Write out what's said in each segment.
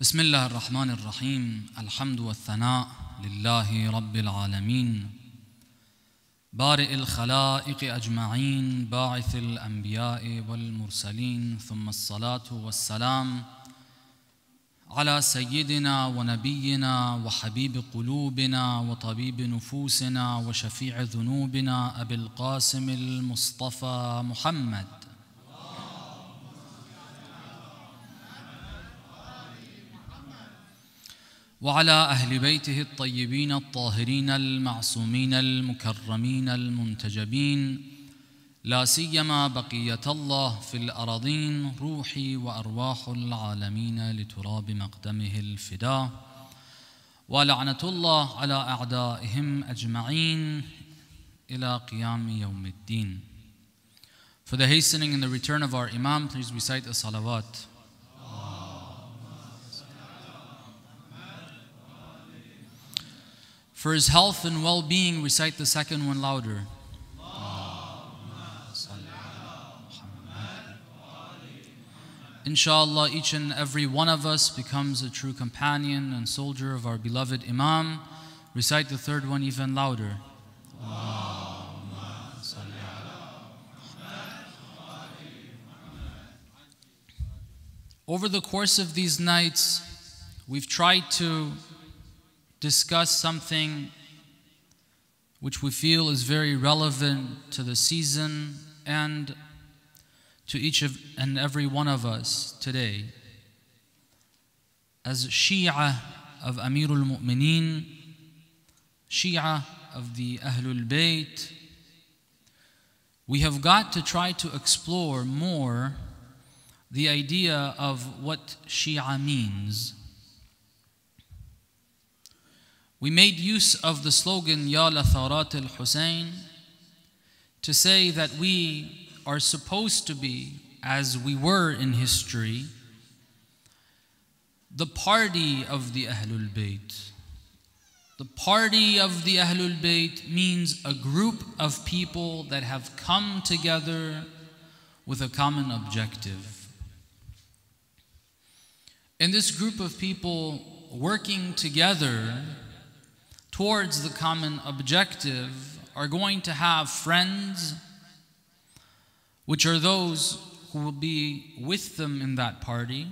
بسم الله الرحمن الرحيم. الحمد والثناء لله رب العالمين. بارئ الخلائق أجمعين باعث الأنبياء والمرسلين ثم الصلاة والسلام على سيدنا ونبينا وحبيب قلوبنا وطبيب نفوسنا وشفيع ذنوبنا أبي القاسم المصطفى محمد. وعلى أهل بيته الطيبين الطاهرين المعصومين المكرمين المنتجبين لا سيما بقية الله في الارضين روحي وأرواح العالمين لتراب مقدمه الفداء ولعنة الله على أعدائهم أجمعين إلى قيام يوم الدين For the hastening and the return of our Imam, please recite the salawat. For his health and well being, recite the second one louder. Inshallah, each and every one of us becomes a true companion and soldier of our beloved Imam. Recite the third one even louder. Over the course of these nights, we've tried to discuss something which we feel is very relevant to the season and to each of, and every one of us today. As Shia of Amirul Mu'mineen, Shia of the Ahlul Bayt, we have got to try to explore more the idea of what Shia means. We made use of the slogan Ya Latharat al Hussein to say that we are supposed to be, as we were in history, the party of the Ahlul Bayt. The party of the Ahlul Bayt means a group of people that have come together with a common objective. And this group of people working together towards the common objective are going to have friends, which are those who will be with them in that party,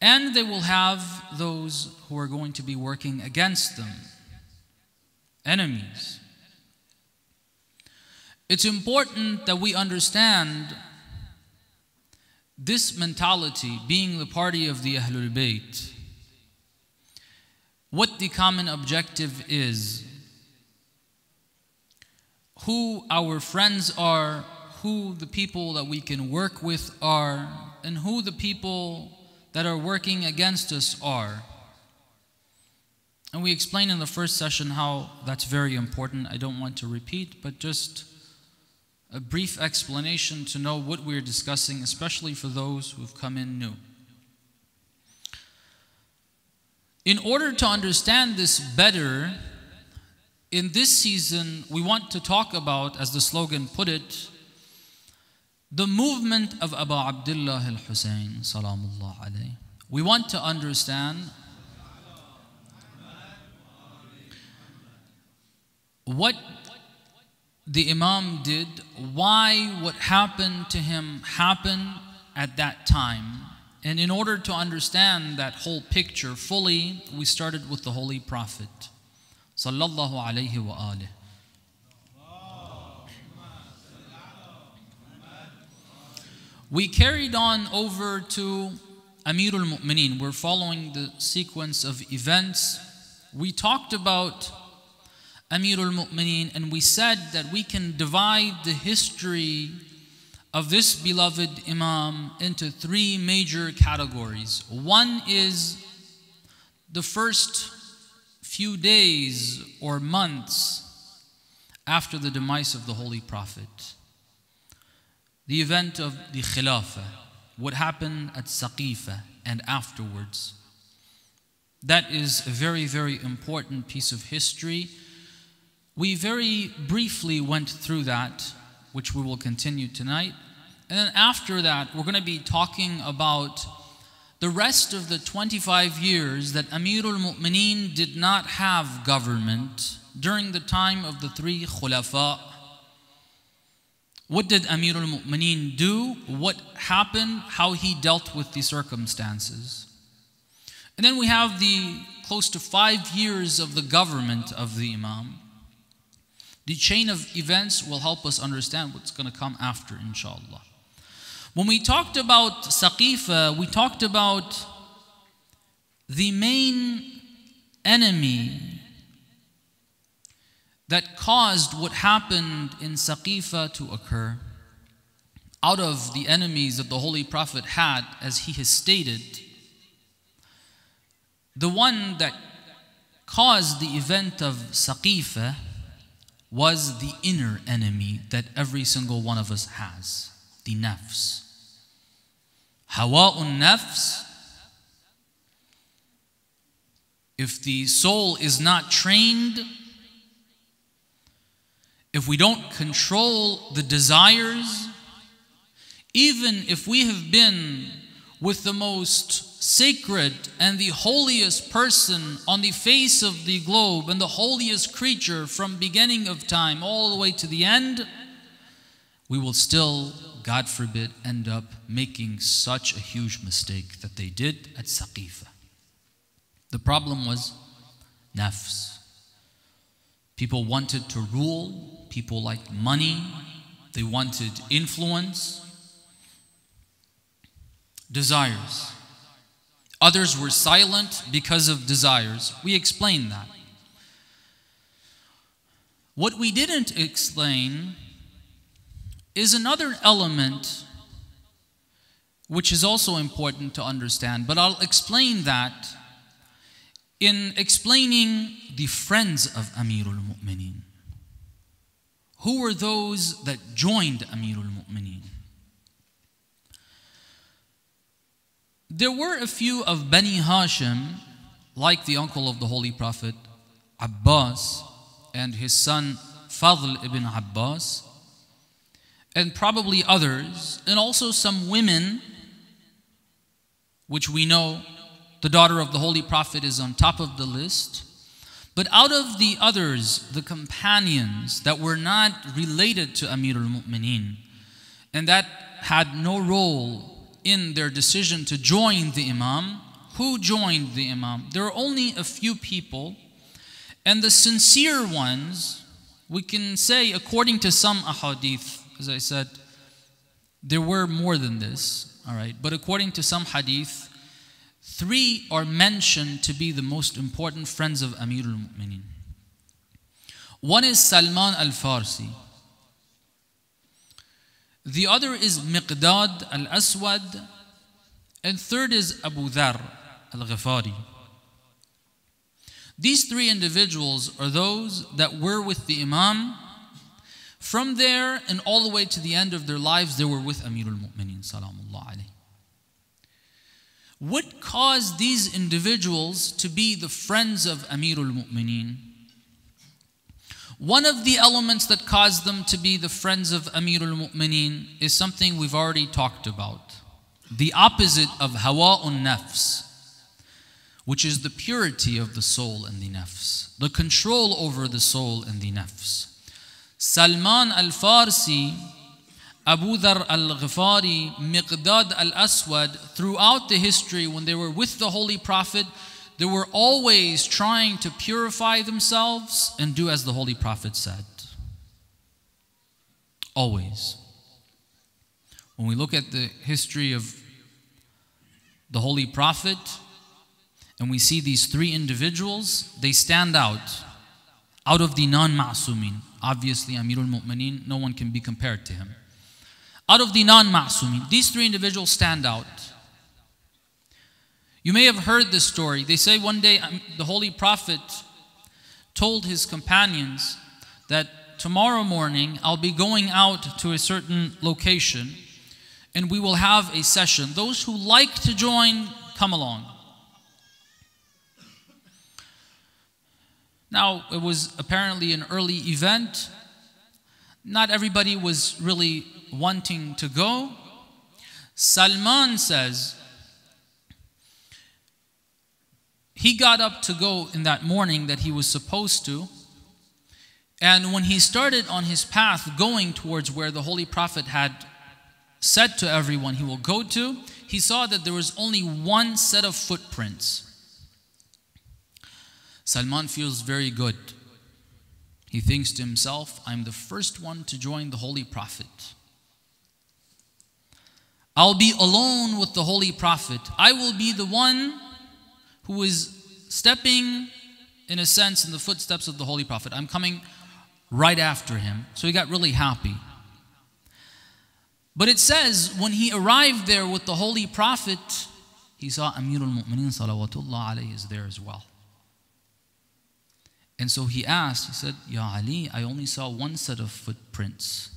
and they will have those who are going to be working against them, enemies. It's important that we understand this mentality, being the party of the Ahlul Bayt what the common objective is, who our friends are, who the people that we can work with are, and who the people that are working against us are. And we explained in the first session how that's very important. I don't want to repeat, but just a brief explanation to know what we're discussing, especially for those who've come in new. In order to understand this better, in this season, we want to talk about, as the slogan put it, the movement of Abu Abdullah al Hussein. We want to understand what the Imam did, why what happened to him happened at that time. And in order to understand that whole picture fully, we started with the Holy Prophet. Sallallahu alayhi wa alih. We carried on over to Amirul Mu'mineen. We're following the sequence of events. We talked about Amirul Mu'mineen and we said that we can divide the history of this beloved Imam into three major categories. One is the first few days or months after the demise of the Holy Prophet. The event of the Khilafah, what happened at Saqifa and afterwards. That is a very, very important piece of history. We very briefly went through that which we will continue tonight. And then after that, we're going to be talking about the rest of the 25 years that Amirul Mu'mineen did not have government during the time of the three Khulafa. What did Amirul Mu'mineen do? What happened? How he dealt with the circumstances. And then we have the close to five years of the government of the Imam. The chain of events will help us understand what's going to come after, inshallah. When we talked about Saqifa, we talked about the main enemy that caused what happened in Saqifa to occur. Out of the enemies that the Holy Prophet had, as he has stated, the one that caused the event of Saqifa was the inner enemy that every single one of us has the nafs. Hawa'un nafs. If the soul is not trained, if we don't control the desires, even if we have been with the most sacred and the holiest person on the face of the globe and the holiest creature from beginning of time all the way to the end, we will still God forbid, end up making such a huge mistake that they did at Saqifa. The problem was nafs. People wanted to rule, people liked money, they wanted influence, desires. Others were silent because of desires. We explained that. What we didn't explain is another element which is also important to understand, but I'll explain that in explaining the friends of Amirul Mu'mineen. Who were those that joined Amirul Mu'mineen? There were a few of Bani Hashim, like the uncle of the Holy Prophet, Abbas, and his son Fadl ibn Abbas, and probably others, and also some women, which we know the daughter of the Holy Prophet is on top of the list. But out of the others, the companions that were not related to Amir al Mu'mineen, and that had no role in their decision to join the Imam, who joined the Imam? There are only a few people, and the sincere ones, we can say, according to some ahadith, as I said, there were more than this, all right? But according to some hadith, three are mentioned to be the most important friends of Amir al Mu'mineen. One is Salman al Farsi. The other is Miqdad al Aswad. And third is Abu Dhar al Ghifari. These three individuals are those that were with the Imam from there and all the way to the end of their lives, they were with Amirul Mu'mineen. What caused these individuals to be the friends of Amirul Mu'mineen? One of the elements that caused them to be the friends of Amirul Mu'mineen is something we've already talked about. The opposite of hawa'un nafs, which is the purity of the soul and the nafs, the control over the soul and the nafs. Salman al Farsi, Abu Dhar al Ghifari, Miqdad al Aswad, throughout the history when they were with the Holy Prophet, they were always trying to purify themselves and do as the Holy Prophet said. Always. When we look at the history of the Holy Prophet and we see these three individuals, they stand out out of the non ma'sumin. Obviously, Amirul Mu'mineen, no one can be compared to him. Out of the non ma'sumin, these three individuals stand out. You may have heard this story. They say one day um, the Holy Prophet told his companions that tomorrow morning I'll be going out to a certain location and we will have a session. Those who like to join, come along. Now, it was apparently an early event. Not everybody was really wanting to go. Salman says, he got up to go in that morning that he was supposed to. And when he started on his path going towards where the Holy Prophet had said to everyone he will go to, he saw that there was only one set of footprints. Salman feels very good. He thinks to himself, I'm the first one to join the Holy Prophet. I'll be alone with the Holy Prophet. I will be the one who is stepping, in a sense, in the footsteps of the Holy Prophet. I'm coming right after him. So he got really happy. But it says when he arrived there with the Holy Prophet, he saw Amir al-Mu'mineen salawatullah alayhi is there as well. And so he asked, he said, Ya Ali, I only saw one set of footprints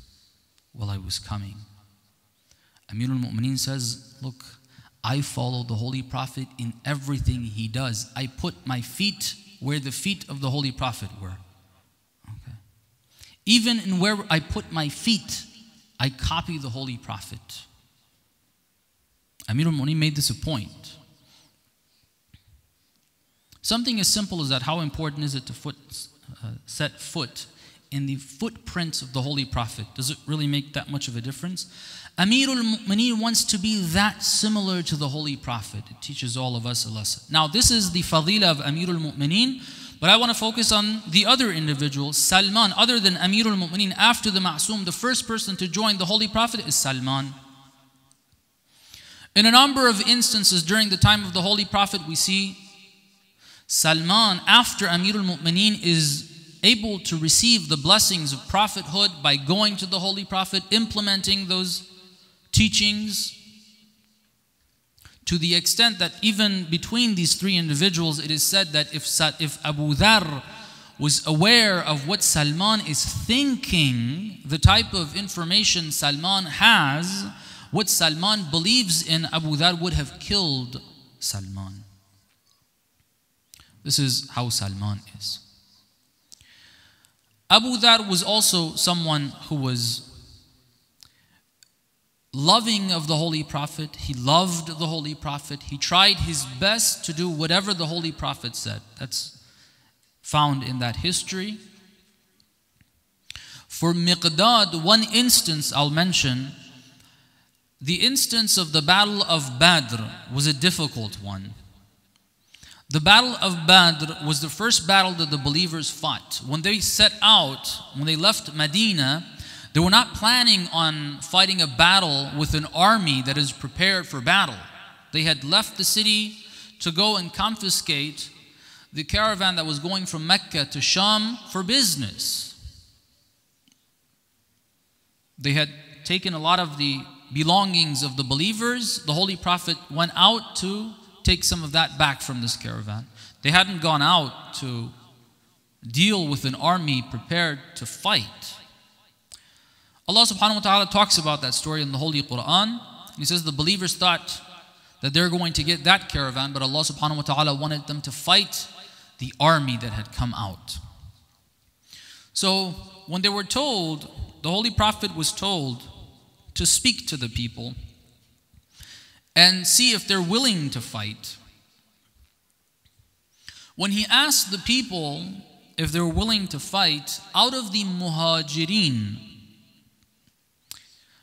while I was coming. Amir al-Mu'mineen says, look, I follow the Holy Prophet in everything he does. I put my feet where the feet of the Holy Prophet were. Okay. Even in where I put my feet, I copy the Holy Prophet. Amir al-Mu'mineen made this a point. Something as simple as that, how important is it to foot, uh, set foot in the footprints of the Holy Prophet? Does it really make that much of a difference? Amirul Mu'mineen wants to be that similar to the Holy Prophet. It teaches all of us a lesson. Now, this is the fadila of Amirul Mu'mineen, but I want to focus on the other individual, Salman. Other than Amirul Mu'mineen, after the Ma'soom, the first person to join the Holy Prophet is Salman. In a number of instances during the time of the Holy Prophet, we see Salman, after Amirul Mu'mineen, is able to receive the blessings of prophethood by going to the Holy Prophet, implementing those teachings, to the extent that even between these three individuals, it is said that if, if Abu Dhar was aware of what Salman is thinking, the type of information Salman has, what Salman believes in, Abu Dhar would have killed Salman. This is how Salman is. Abu Dhar was also someone who was loving of the Holy Prophet. He loved the Holy Prophet. He tried his best to do whatever the Holy Prophet said. That's found in that history. For Miqdad, one instance I'll mention, the instance of the Battle of Badr was a difficult one. The Battle of Badr was the first battle that the believers fought. When they set out, when they left Medina, they were not planning on fighting a battle with an army that is prepared for battle. They had left the city to go and confiscate the caravan that was going from Mecca to Sham for business. They had taken a lot of the belongings of the believers. The Holy Prophet went out to take some of that back from this caravan. They hadn't gone out to deal with an army prepared to fight. Allah subhanahu wa ta'ala talks about that story in the Holy Quran. He says the believers thought that they're going to get that caravan, but Allah subhanahu wa ta'ala wanted them to fight the army that had come out. So when they were told, the Holy Prophet was told to speak to the people and see if they're willing to fight. When he asked the people if they were willing to fight, out of the muhajirin,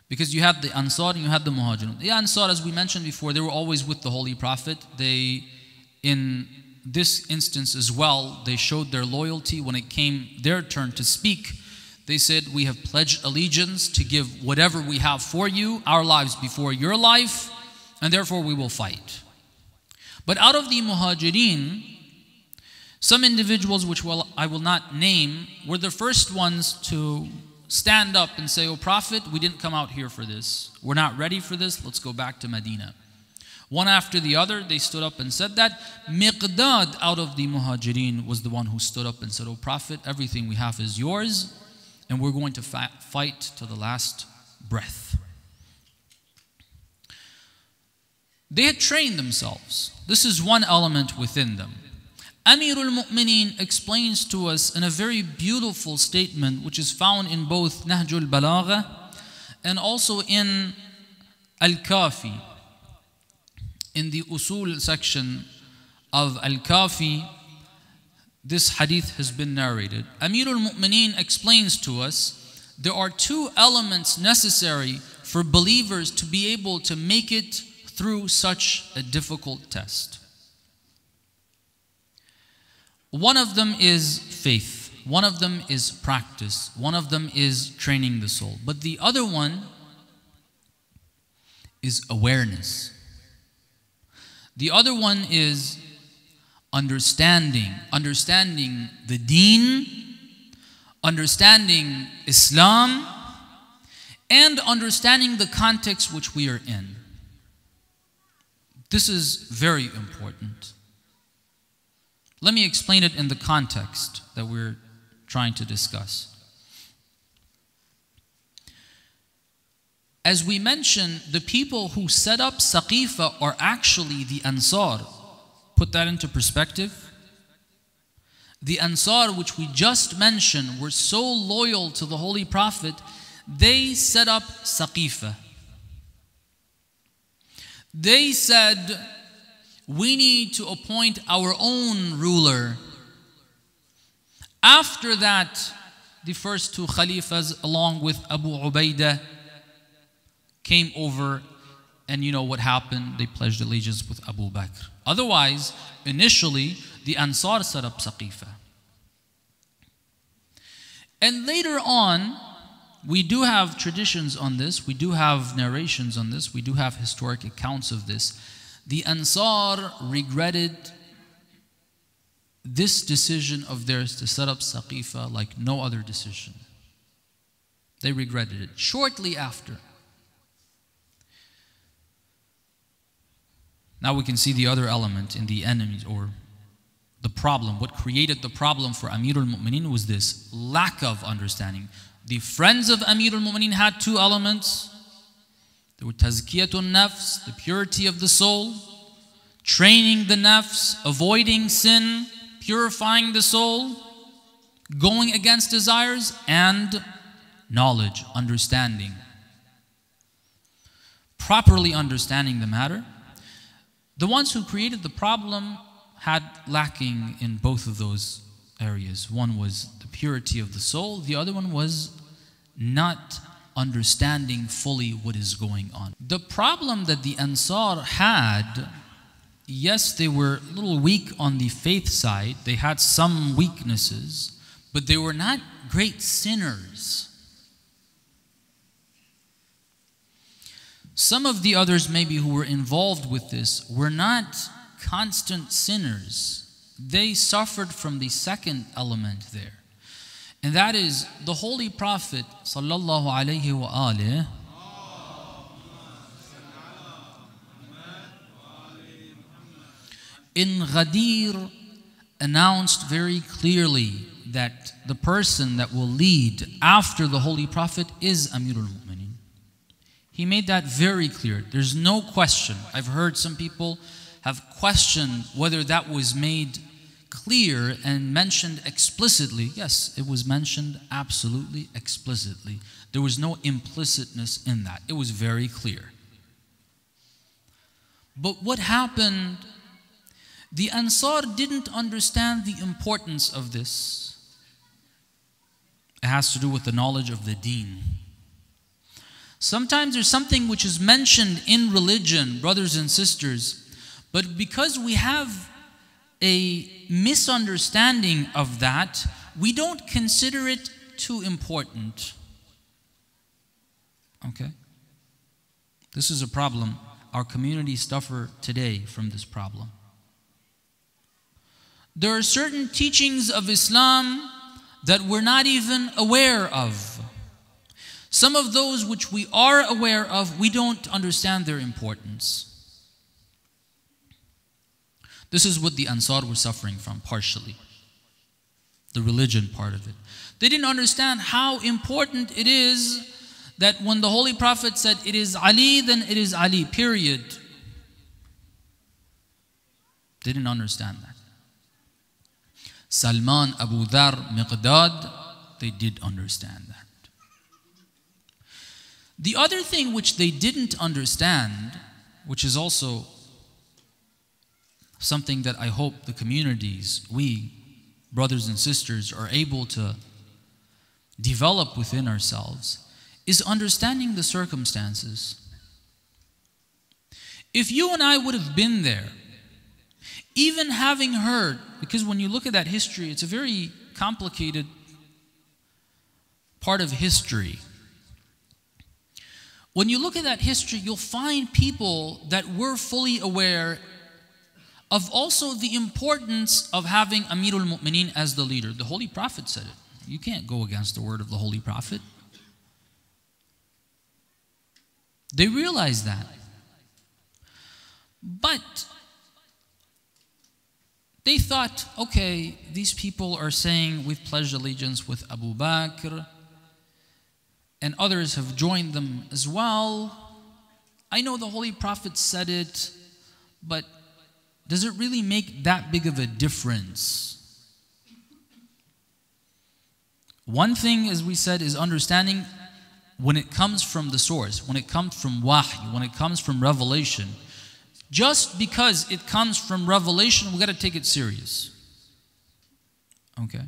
because you had the Ansar and you had the Muhajirun. The Ansar, as we mentioned before, they were always with the Holy Prophet. They, in this instance as well, they showed their loyalty when it came their turn to speak. They said, We have pledged allegiance to give whatever we have for you, our lives before your life and therefore we will fight. But out of the muhajirin, some individuals, which will, I will not name, were the first ones to stand up and say, Oh, Prophet, we didn't come out here for this. We're not ready for this. Let's go back to Medina. One after the other, they stood up and said that. Miqdad out of the muhajirin was the one who stood up and said, Oh, Prophet, everything we have is yours, and we're going to fight to the last breath. They had trained themselves. This is one element within them. Amirul Mu'mineen explains to us in a very beautiful statement which is found in both Nahjul Balagha and also in Al Kafi. In the Usul section of Al Kafi, this hadith has been narrated. Amir al Mu'mineen explains to us there are two elements necessary for believers to be able to make it through such a difficult test. One of them is faith, one of them is practice, one of them is training the soul. But the other one is awareness. The other one is understanding, understanding the deen, understanding Islam, and understanding the context which we are in. This is very important. Let me explain it in the context that we're trying to discuss. As we mentioned, the people who set up Saqifa are actually the Ansar. Put that into perspective. The Ansar, which we just mentioned, were so loyal to the Holy Prophet, they set up Saqifa. They said, we need to appoint our own ruler. After that, the first two Khalifas, along with Abu Ubaidah, came over, and you know what happened? They pledged allegiance with Abu Bakr. Otherwise, initially, the Ansar set up Saqifa. And later on, we do have traditions on this, we do have narrations on this, we do have historic accounts of this the Ansar regretted this decision of theirs to set up Saqifa like no other decision. They regretted it shortly after. Now we can see the other element in the enemies or the problem. What created the problem for Amir al Mu'mineen was this lack of understanding. The friends of Amir al Mu'mineen had two elements there were tazkiyatun nafs, the purity of the soul, training the nafs, avoiding sin, purifying the soul, going against desires, and knowledge, understanding. Properly understanding the matter. The ones who created the problem had lacking in both of those areas. One was the purity of the soul, the other one was not understanding fully what is going on. The problem that the Ansar had, yes, they were a little weak on the faith side, they had some weaknesses, but they were not great sinners. Some of the others, maybe who were involved with this, were not constant sinners. They suffered from the second element there. And that is the Holy Prophet sallallahu alaihi wasallam. in Ghadir announced very clearly that the person that will lead after the Holy Prophet is Amirul Mu'mineen. He made that very clear. There's no question. I've heard some people have questioned whether that was made clear and mentioned explicitly. Yes, it was mentioned absolutely explicitly. There was no implicitness in that, it was very clear. But what happened? The Ansar didn't understand the importance of this. It has to do with the knowledge of the deen. Sometimes there's something which is mentioned in religion, brothers and sisters, but because we have a misunderstanding of that, we don't consider it too important. Okay? This is a problem. Our communities suffer today from this problem. There are certain teachings of Islam that we're not even aware of. Some of those which we are aware of, we don't understand their importance. This is what the Ansar were suffering from, partially. The religion part of it. They didn't understand how important it is that when the Holy Prophet said, It is Ali, then it is Ali, period. They didn't understand that. Salman, Abu Dhar, Miqdad, they did understand that. The other thing which they didn't understand, which is also something that I hope the communities, we, brothers and sisters, are able to develop within ourselves is understanding the circumstances. If you and I would have been there, even having heard, because when you look at that history, it's a very complicated part of history. When you look at that history, you'll find people that were fully aware of also the importance of having Amirul Mu'mineen as the leader. The Holy Prophet said it. You can't go against the word of the Holy Prophet. They realized that. But they thought, okay, these people are saying we've pledged allegiance with Abu Bakr, and others have joined them as well. I know the Holy Prophet said it, but does it really make that big of a difference? One thing, as we said, is understanding when it comes from the source, when it comes from wahy, when it comes from revelation. Just because it comes from revelation, we got to take it serious. Okay?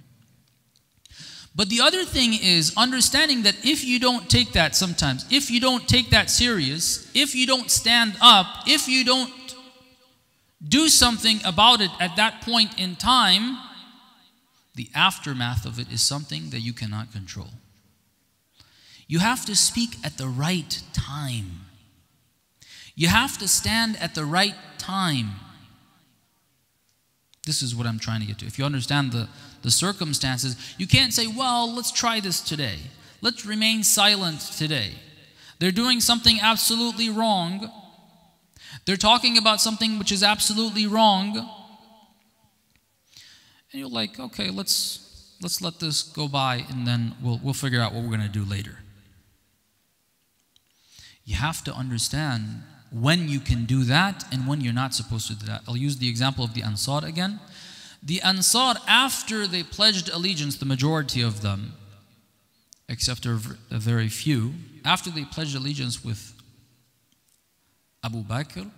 But the other thing is understanding that if you don't take that sometimes, if you don't take that serious, if you don't stand up, if you don't do something about it at that point in time, the aftermath of it is something that you cannot control. You have to speak at the right time. You have to stand at the right time. This is what I'm trying to get to. If you understand the, the circumstances, you can't say, well, let's try this today. Let's remain silent today. They're doing something absolutely wrong. They're talking about something which is absolutely wrong. And you're like, okay, let's let's let this go by and then we'll we'll figure out what we're going to do later. You have to understand when you can do that and when you're not supposed to do that. I'll use the example of the Ansar again. The Ansar, after they pledged allegiance, the majority of them, except a very few, after they pledged allegiance with Abu Bakr,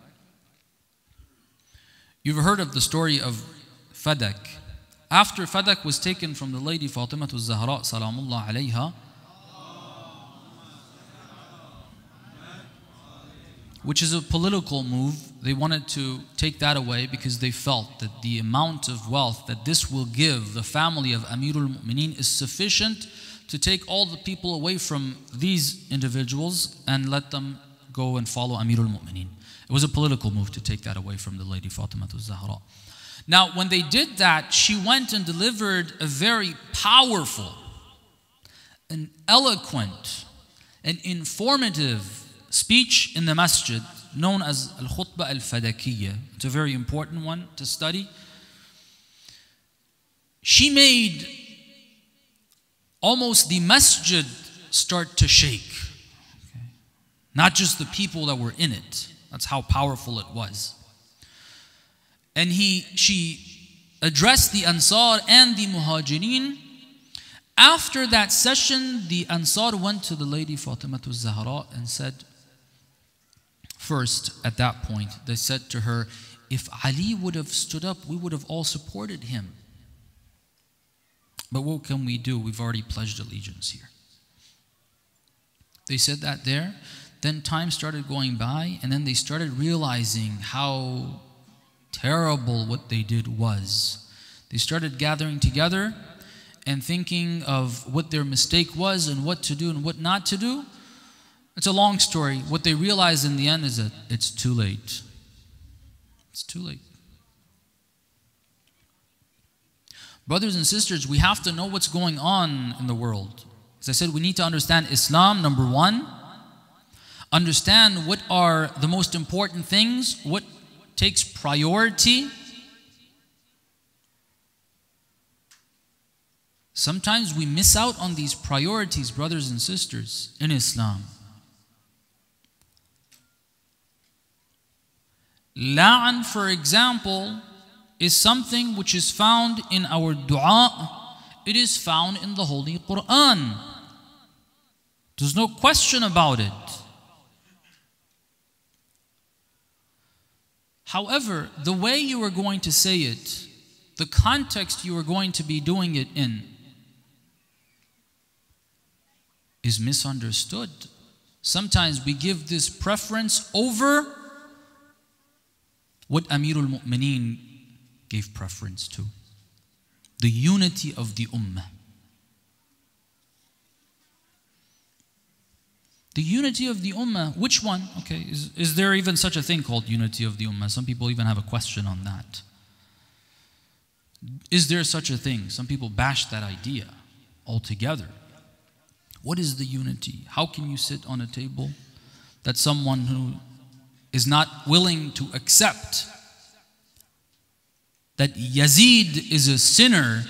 you've heard of the story of Fadak. After Fadak was taken from the lady Fatimah al-Zahra, salamullah alayha, which is a political move. They wanted to take that away because they felt that the amount of wealth that this will give the family of Amirul Mu'mineen is sufficient to take all the people away from these individuals and let them go and follow Amirul Mu'mineen. It was a political move to take that away from the lady Fatima Zahra. Now, when they did that, she went and delivered a very powerful, an eloquent, an informative speech in the masjid known as Al Khutbah Al Fadakiyya. It's a very important one to study. She made almost the masjid start to shake. Not just the people that were in it. That's how powerful it was. And he she addressed the Ansar and the Muhajirin after that session, the Ansar went to the lady Fatima Zahra and said, First, at that point, they said to her, If Ali would have stood up, we would have all supported him. But what can we do? We've already pledged allegiance here. They said that there. Then time started going by, and then they started realizing how terrible what they did was. They started gathering together and thinking of what their mistake was and what to do and what not to do. It's a long story. What they realize in the end is that it's too late. It's too late. Brothers and sisters, we have to know what's going on in the world. As I said, we need to understand Islam, number one. Understand what are the most important things, what takes priority. Sometimes we miss out on these priorities, brothers and sisters, in Islam. La'an, for example, is something which is found in our dua. It is found in the Holy Quran. There's no question about it. However, the way you are going to say it, the context you are going to be doing it in, is misunderstood. Sometimes we give this preference over what Amirul Mu'mineen gave preference to the unity of the Ummah. The unity of the Ummah, which one? Okay, is, is there even such a thing called unity of the Ummah? Some people even have a question on that. Is there such a thing? Some people bash that idea altogether. What is the unity? How can you sit on a table that someone who is not willing to accept that Yazid is a sinner,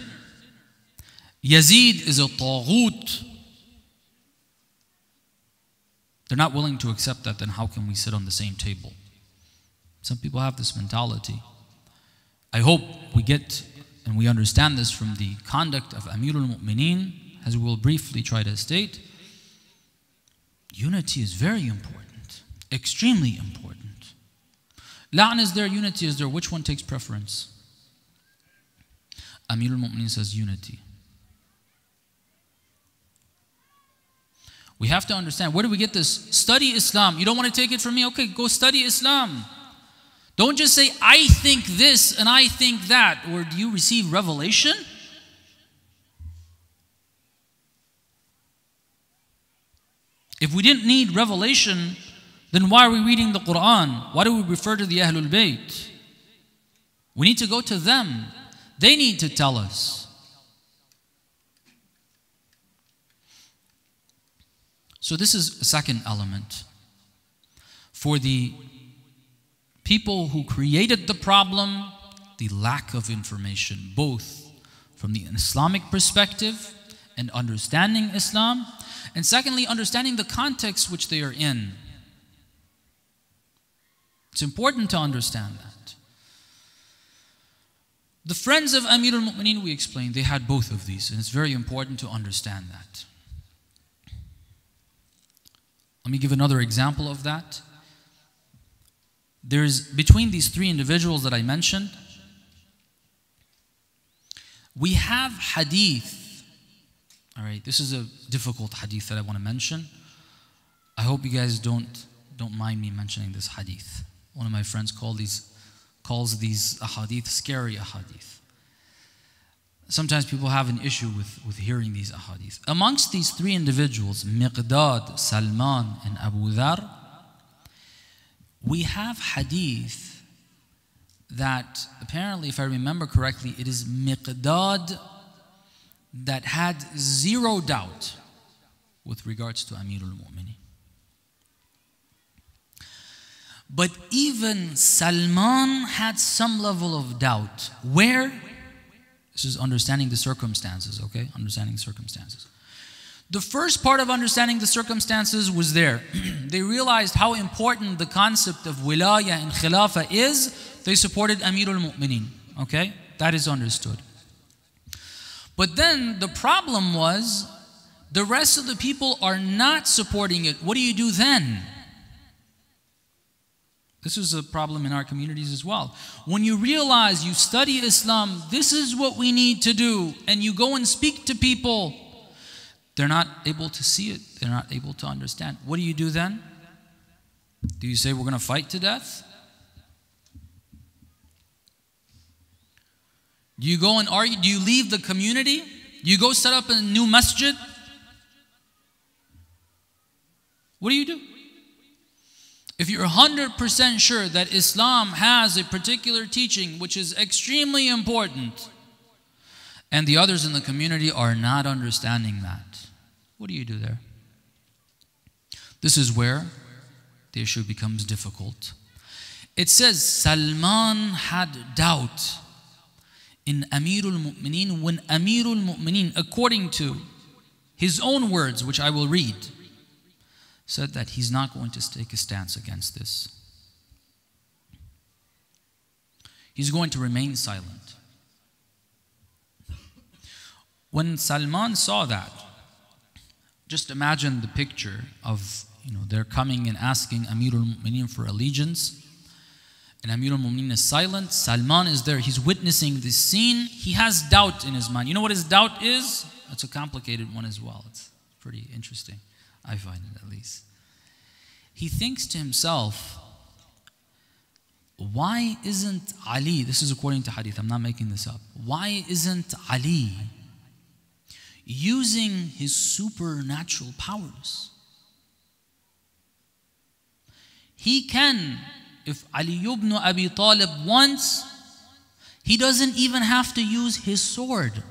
Yazid is a taghut, they're not willing to accept that, then how can we sit on the same table? Some people have this mentality. I hope we get and we understand this from the conduct of Amirul Mu'mineen as we will briefly try to state, unity is very important, extremely important. La'an is there, unity is there. Which one takes preference? Amir al-Mu'mineen says unity. We have to understand where do we get this? Study Islam. You don't want to take it from me? Okay, go study Islam. Don't just say, I think this and I think that. Or do you receive revelation? If we didn't need revelation, then why are we reading the Quran? Why do we refer to the Ahlul Bayt? We need to go to them. They need to tell us. So, this is a second element. For the people who created the problem, the lack of information, both from the Islamic perspective and understanding Islam, and secondly, understanding the context which they are in. It's important to understand that. The friends of Amir al Mu'mineen, we explained, they had both of these, and it's very important to understand that. Let me give another example of that. There's between these three individuals that I mentioned, we have hadith all right, this is a difficult hadith that I want to mention. I hope you guys don't don't mind me mentioning this hadith. One of my friends called these calls these ahadith scary ahadith. Sometimes people have an issue with, with hearing these ahadith. Amongst these three individuals, Miqdad, Salman, and Abu Dhar, we have hadith that apparently, if I remember correctly, it is Miqdad that had zero doubt with regards to Amirul Mu'mineen. But even Salman had some level of doubt. Where? This is understanding the circumstances, okay? Understanding circumstances. The first part of understanding the circumstances was there. they realized how important the concept of wilaya and khilafah is. They supported Amirul Mu'mineen, okay? That is understood. But then the problem was the rest of the people are not supporting it. What do you do then? This is a problem in our communities as well. When you realize you study Islam, this is what we need to do, and you go and speak to people, they're not able to see it, they're not able to understand. What do you do then? Do you say we're going to fight to death? Do you go and argue? Do you leave the community? Do you go set up a new masjid? What do you do? If you're 100% sure that Islam has a particular teaching which is extremely important, and the others in the community are not understanding that, what do you do there? This is where the issue becomes difficult. It says Salman had doubt in Amirul Mu'mineen when Amirul Mu'mineen, according to his own words, which I will read, said that he's not going to take a stance against this. He's going to remain silent. When Salman saw that, just imagine the picture of, you know, they're coming and asking Amirul Mu'mineen for allegiance And Amir al-Mu'mineen is silent. Salman is there. He's witnessing this scene. He has doubt in his mind. You know what his doubt is? It's a complicated one as well. It's pretty interesting. I find it at least. He thinks to himself, why isn't Ali, this is according to hadith, I'm not making this up, why isn't Ali using his supernatural powers? He can, if Ali ibn Abi Talib wants, he doesn't even have to use his sword.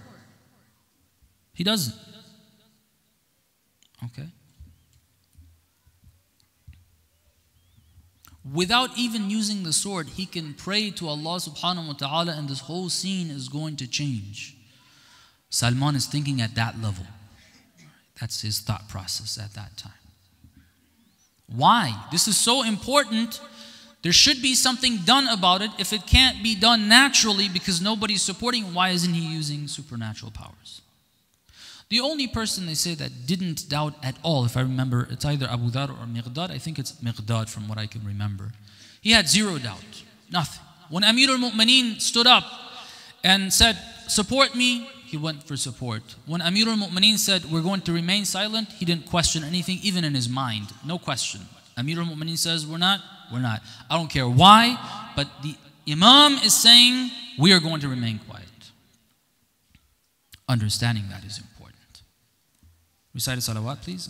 He doesn't. Okay? Without even using the sword, he can pray to Allah subhanahu wa ta'ala and this whole scene is going to change. Salman is thinking at that level. That's his thought process at that time. Why? This is so important. There should be something done about it. If it can't be done naturally because nobody's supporting, why isn't he using supernatural powers? The only person they say that didn't doubt at all, if I remember, it's either Abu Dhar or Miqdad. I think it's Miqdad from what I can remember. He had zero doubt, nothing. When Amir al Mu'mineen stood up and said, Support me, he went for support. When Amir al Mu'mineen said, We're going to remain silent, he didn't question anything, even in his mind. No question. Amir al Mu'mineen says, We're not, we're not. I don't care why, but the Imam is saying, We are going to remain quiet. Understanding that is important. Recite a salawat, please.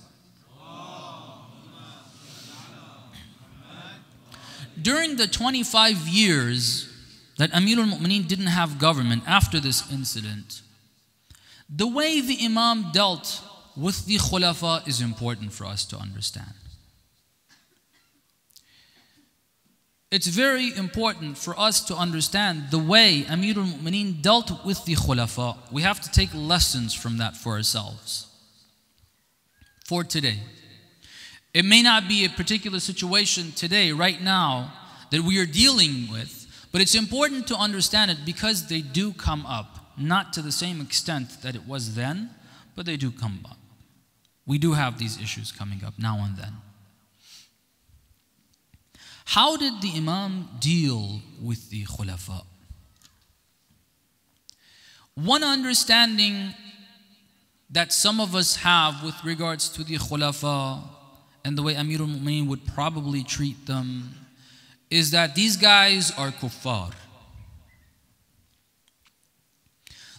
During the 25 years that Amir al Mu'mineen didn't have government after this incident, the way the Imam dealt with the Khulafa is important for us to understand. It's very important for us to understand the way Amir al Mu'mineen dealt with the Khulafa. We have to take lessons from that for ourselves for today. It may not be a particular situation today, right now, that we are dealing with, but it's important to understand it because they do come up. Not to the same extent that it was then, but they do come up. We do have these issues coming up now and then. How did the Imam deal with the Khulafa? One understanding that some of us have with regards to the khulafa and the way Amir al-Mu'mineen would probably treat them is that these guys are kuffar.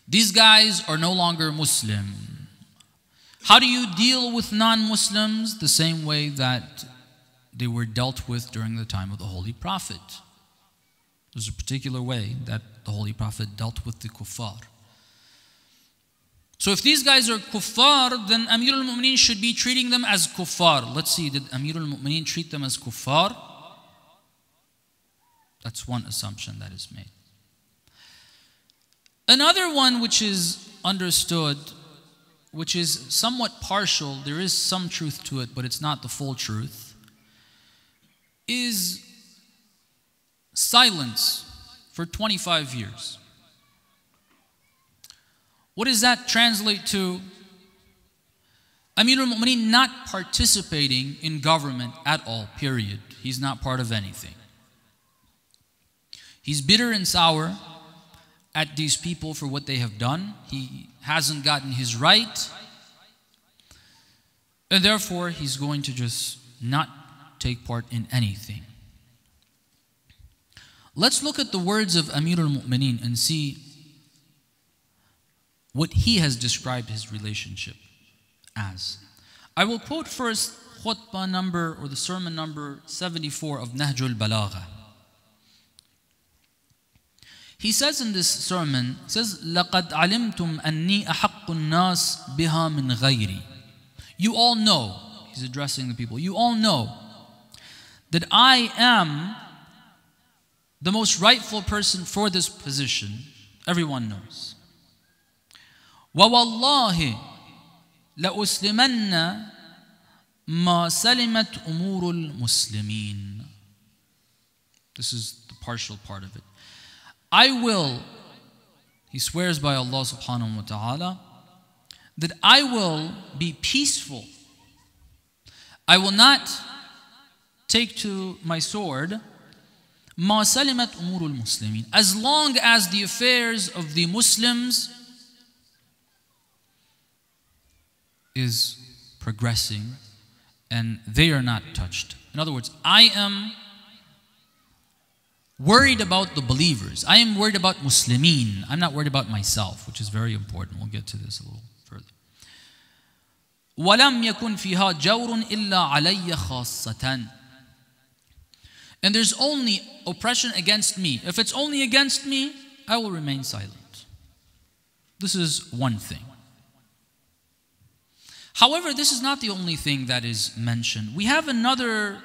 These guys are no longer Muslim. How do you deal with non-Muslims? The same way that they were dealt with during the time of the Holy Prophet. There's a particular way that the Holy Prophet dealt with the kuffar. So if these guys are kuffar, then Amir al-Mu'mineen should be treating them as kuffar. Let's see, did Amir al-Mu'mineen treat them as kuffar? That's one assumption that is made. Another one which is understood, which is somewhat partial, there is some truth to it, but it's not the full truth, is silence for 25 years. What does that translate to? Amir al-Mu'mineen not participating in government at all, period. He's not part of anything. He's bitter and sour at these people for what they have done. He hasn't gotten his right. And therefore, he's going to just not take part in anything. Let's look at the words of Amir al-Mu'mineen and see what he has described his relationship as. I will quote first khutbah number or the sermon number 74 of Nahjul Balagha. He says in this sermon, says, لَقَدْ عَلِمْتُمْ أَنِّي أَحَقُّ النَّاسِ بِهَا مِنْ غَيْرِي You all know, he's addressing the people, you all know that I am the most rightful person for this position. Everyone knows. ووالله لأسلمن ما سلمت أمور المسلمين This is the partial part of it. I will, he swears by Allah subhanahu wa ta'ala, that I will be peaceful. I will not take to my sword ما سلمت أمور المسلمين as long as the affairs of the Muslims is progressing and they are not touched. In other words, I am worried about the believers. I am worried about Muslimin. I'm not worried about myself, which is very important. We'll get to this a little further. ولم يكن فيها جور إلا علي خاصة and there's only oppression against me. If it's only against me, I will remain silent. This is one thing. However, this is not the only thing that is mentioned. We have another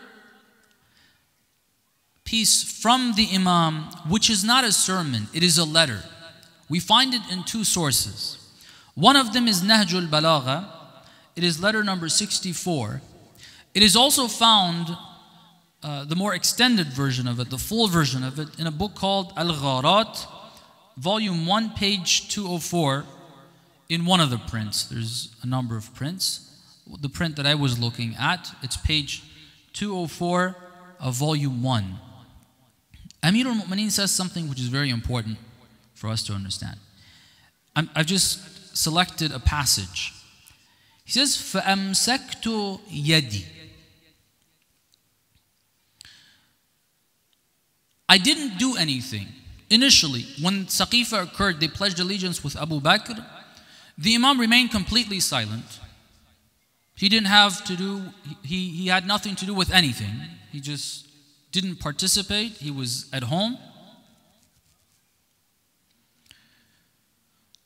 piece from the Imam, which is not a sermon, it is a letter. We find it in two sources. One of them is Nahjul Balagha, it is letter number 64. It is also found uh, the more extended version of it, the full version of it, in a book called Al Gharat, volume 1, page 204, in one of the prints. There's a number of prints. The print that I was looking at, it's page 204 of volume 1. Amir al Mu'mineen says something which is very important for us to understand. i have just selected a passage. He says, فَأَمْسَكْتُ يَدِي I didn't do anything. Initially, when Saqifa occurred, they pledged allegiance with Abu Bakr. The Imam remained completely silent. He didn't have to do, he, he had nothing to do with anything. He just didn't participate. He was at home.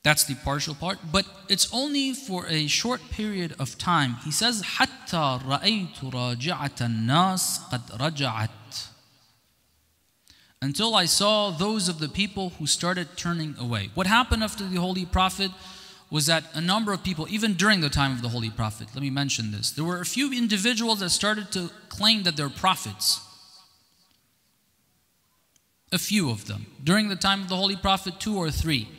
That's the partial part, but it's only for a short period of time. He says, حتى رأيت راجعة الناس قد رجعت until I saw those of the people who started turning away. What happened after the Holy Prophet Was that a number of people, even during the time of the Holy Prophet, let me mention this, there were a few individuals that started to claim that they're prophets. A few of them. During the time of the Holy Prophet, two or three.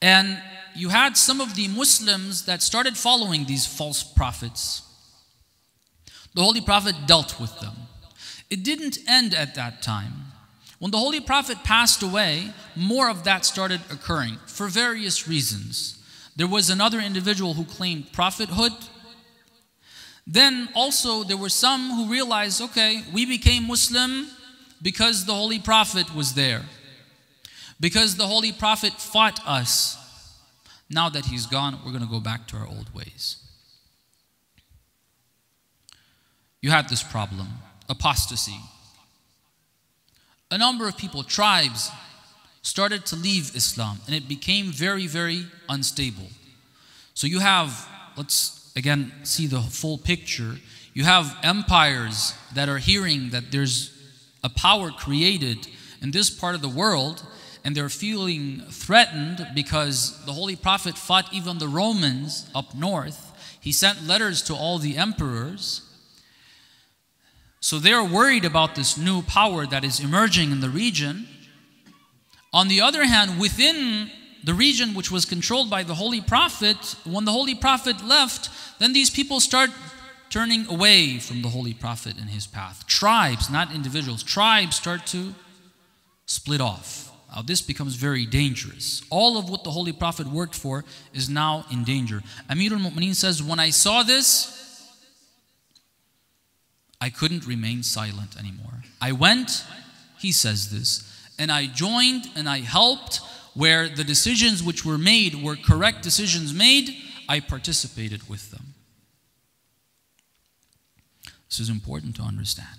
And you had some of the Muslims that started following these false prophets. The Holy Prophet dealt with them. It didn't end at that time. When the Holy Prophet passed away, more of that started occurring for various reasons. There was another individual who claimed prophethood. Then also, there were some who realized okay, we became Muslim because the Holy Prophet was there, because the Holy Prophet fought us. Now that he's gone, we're going to go back to our old ways. You had this problem apostasy a number of people, tribes, started to leave Islam and it became very, very unstable. So you have, let's again see the full picture. You have empires that are hearing that there's a power created in this part of the world and they're feeling threatened because the Holy Prophet fought even the Romans up north. He sent letters to all the emperors so they're worried about this new power that is emerging in the region. On the other hand, within the region which was controlled by the Holy Prophet, when the Holy Prophet left, then these people start turning away from the Holy Prophet and his path. Tribes, not individuals, tribes start to split off. Now, this becomes very dangerous. All of what the Holy Prophet worked for is now in danger. Amir al Mu'mineen says, When I saw this, I couldn't remain silent anymore. I went, he says this, and I joined and I helped where the decisions which were made were correct decisions made, I participated with them. This is important to understand.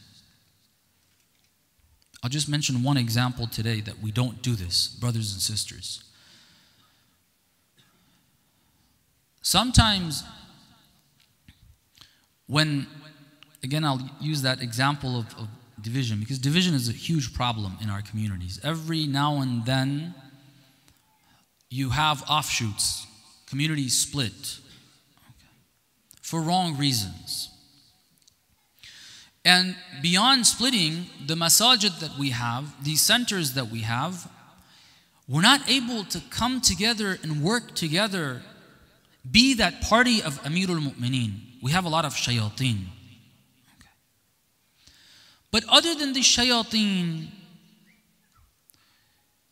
I'll just mention one example today that we don't do this, brothers and sisters. Sometimes when again, I'll use that example of, of division because division is a huge problem in our communities. Every now and then, you have offshoots, communities split for wrong reasons. And beyond splitting, the masajid that we have, these centers that we have, we're not able to come together and work together, be that party of Amirul Mu'mineen. We have a lot of shayateen. But other than the shayateen,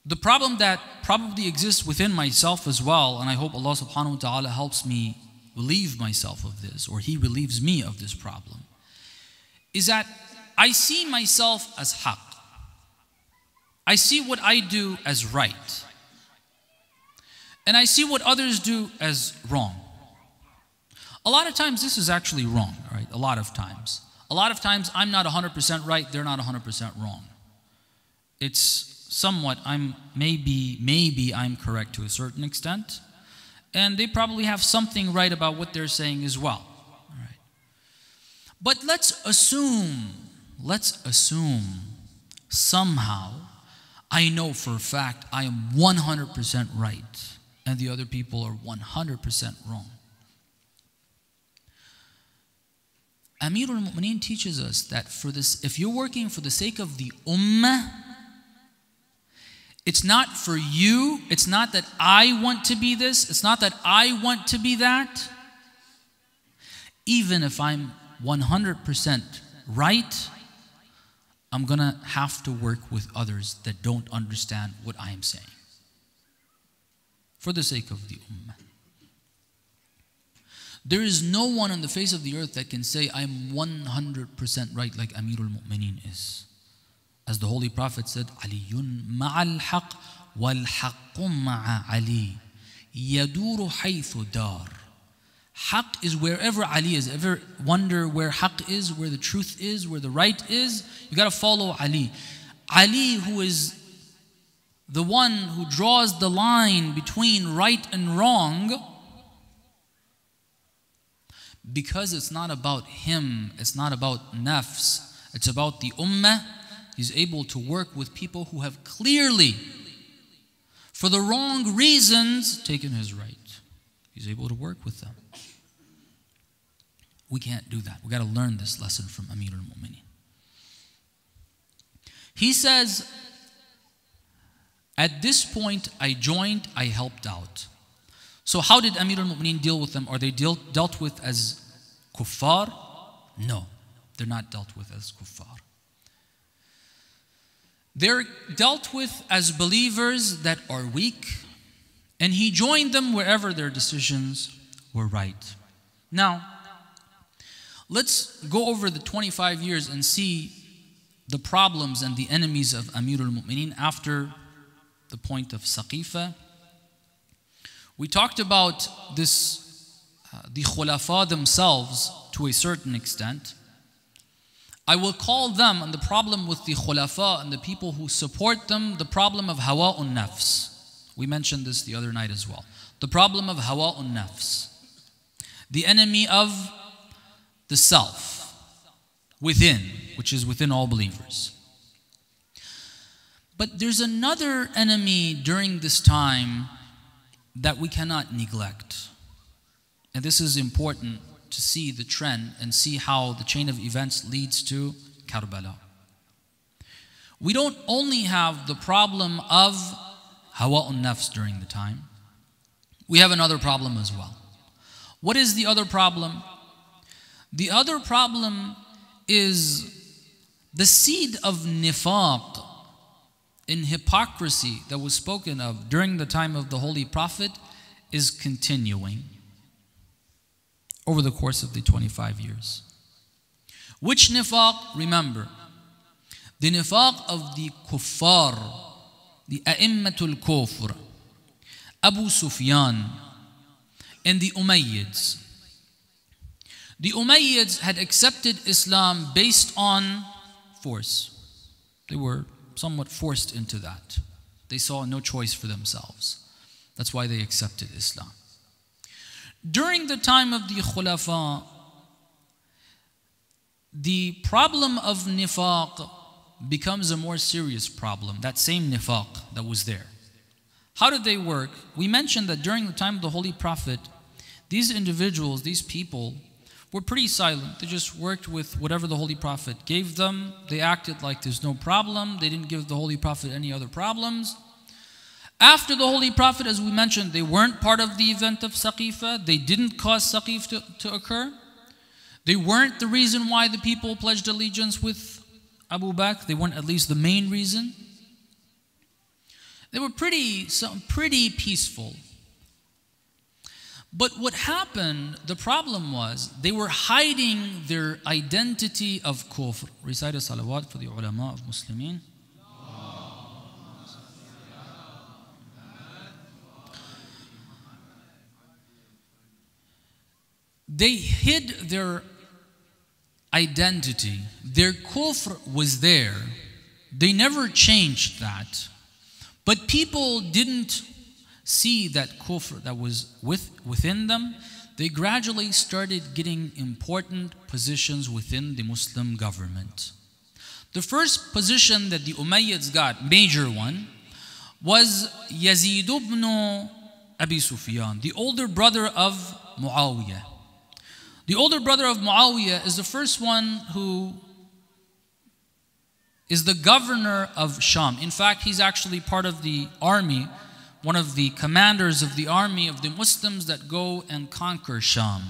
the problem that probably exists within myself as well, and I hope Allah subhanahu wa ta'ala helps me relieve myself of this, or He relieves me of this problem, is that I see myself as haqq. I see what I do as right. And I see what others do as wrong. A lot of times this is actually wrong, right? A lot of times. A lot of times I'm not 100% right, they're not 100% wrong. It's somewhat I'm maybe maybe I'm correct to a certain extent and they probably have something right about what they're saying as well. But let's assume let's assume somehow I know for a fact I am 100% right and the other people are 100% wrong. Amir al-Mu'mineen teaches us that for this, if you're working for the sake of the ummah, it's not for you. It's not that I want to be this. It's not that I want to be that. Even if I'm 100% right, I'm going to have to work with others that don't understand what I am saying. For the sake of the ummah. There is no one on the face of the earth that can say, I'm 100% right like Amirul Mu'mineen is. As the Holy Prophet said, Aliyun ma'al haq wal haqqum ma'a Ali. Yaduru haythu dar. Haq is wherever Ali is. Ever wonder where haq is, where the truth is, where the right is? You got to follow Ali. Ali, who is the one who draws the line between right and wrong, because it's not about him, it's not about nafs, it's about the ummah, he's able to work with people who have clearly, for the wrong reasons, taken his right. He's able to work with them. We can't do that. We got to learn this lesson from Amir al Mu'mineen. He says, At this point, I joined, I helped out. So, how did Amir al Mu'mineen deal with them? Are they deal, dealt with as kuffar? No, they're not dealt with as kuffar. They're dealt with as believers that are weak, and he joined them wherever their decisions were right. Now, let's go over the 25 years and see the problems and the enemies of Amir al Mu'mineen after the point of Saqifa. We talked about this, uh, the khulafa themselves to a certain extent. I will call them, and the problem with the khulafa and the people who support them, the problem of hawa'un nafs. We mentioned this the other night as well. The problem of hawa'un nafs. The enemy of the self within, which is within all believers. But there's another enemy during this time that we cannot neglect. And this is important to see the trend and see how the chain of events leads to Karbala. We don't only have the problem of Hawa'un Nafs during the time, we have another problem as well. What is the other problem? The other problem is the seed of nifaq in hypocrisy that was spoken of during the time of the Holy Prophet is continuing over the course of the 25 years. Which nifaq? Remember, the nifaq of the kuffar, the a'immatul kufr, Abu Sufyan, and the Umayyads. The Umayyads had accepted Islam based on force. They were somewhat forced into that. They saw no choice for themselves. That's why they accepted Islam. During the time of the Khulafa, the problem of nifaq becomes a more serious problem, that same nifaq that was there. How did they work? We mentioned that during the time of the Holy Prophet, these individuals, these people, were pretty silent. They just worked with whatever the Holy Prophet gave them. They acted like there's no problem. They didn't give the Holy Prophet any other problems. After the Holy Prophet, as we mentioned, they weren't part of the event of Saqifa. They didn't cause Saqif to, to occur. They weren't the reason why the people pledged allegiance with Abu Bakr. They weren't at least the main reason. They were pretty, pretty peaceful. But what happened, the problem was, they were hiding their identity of kufr. Recite a salawat for the ulama of Muslimin. They hid their identity. Their kufr was there. They never changed that. But people didn't see that kufr that was with, within them. They gradually started getting important positions within the Muslim government. The first position that the Umayyads got, major one, was Yazid ibn Abi Sufyan, the older brother of Muawiyah. The older brother of Muawiyah is the first one who is the governor of Sham. In fact, he's actually part of the army, one of the commanders of the army of the Muslims that go and conquer Sham.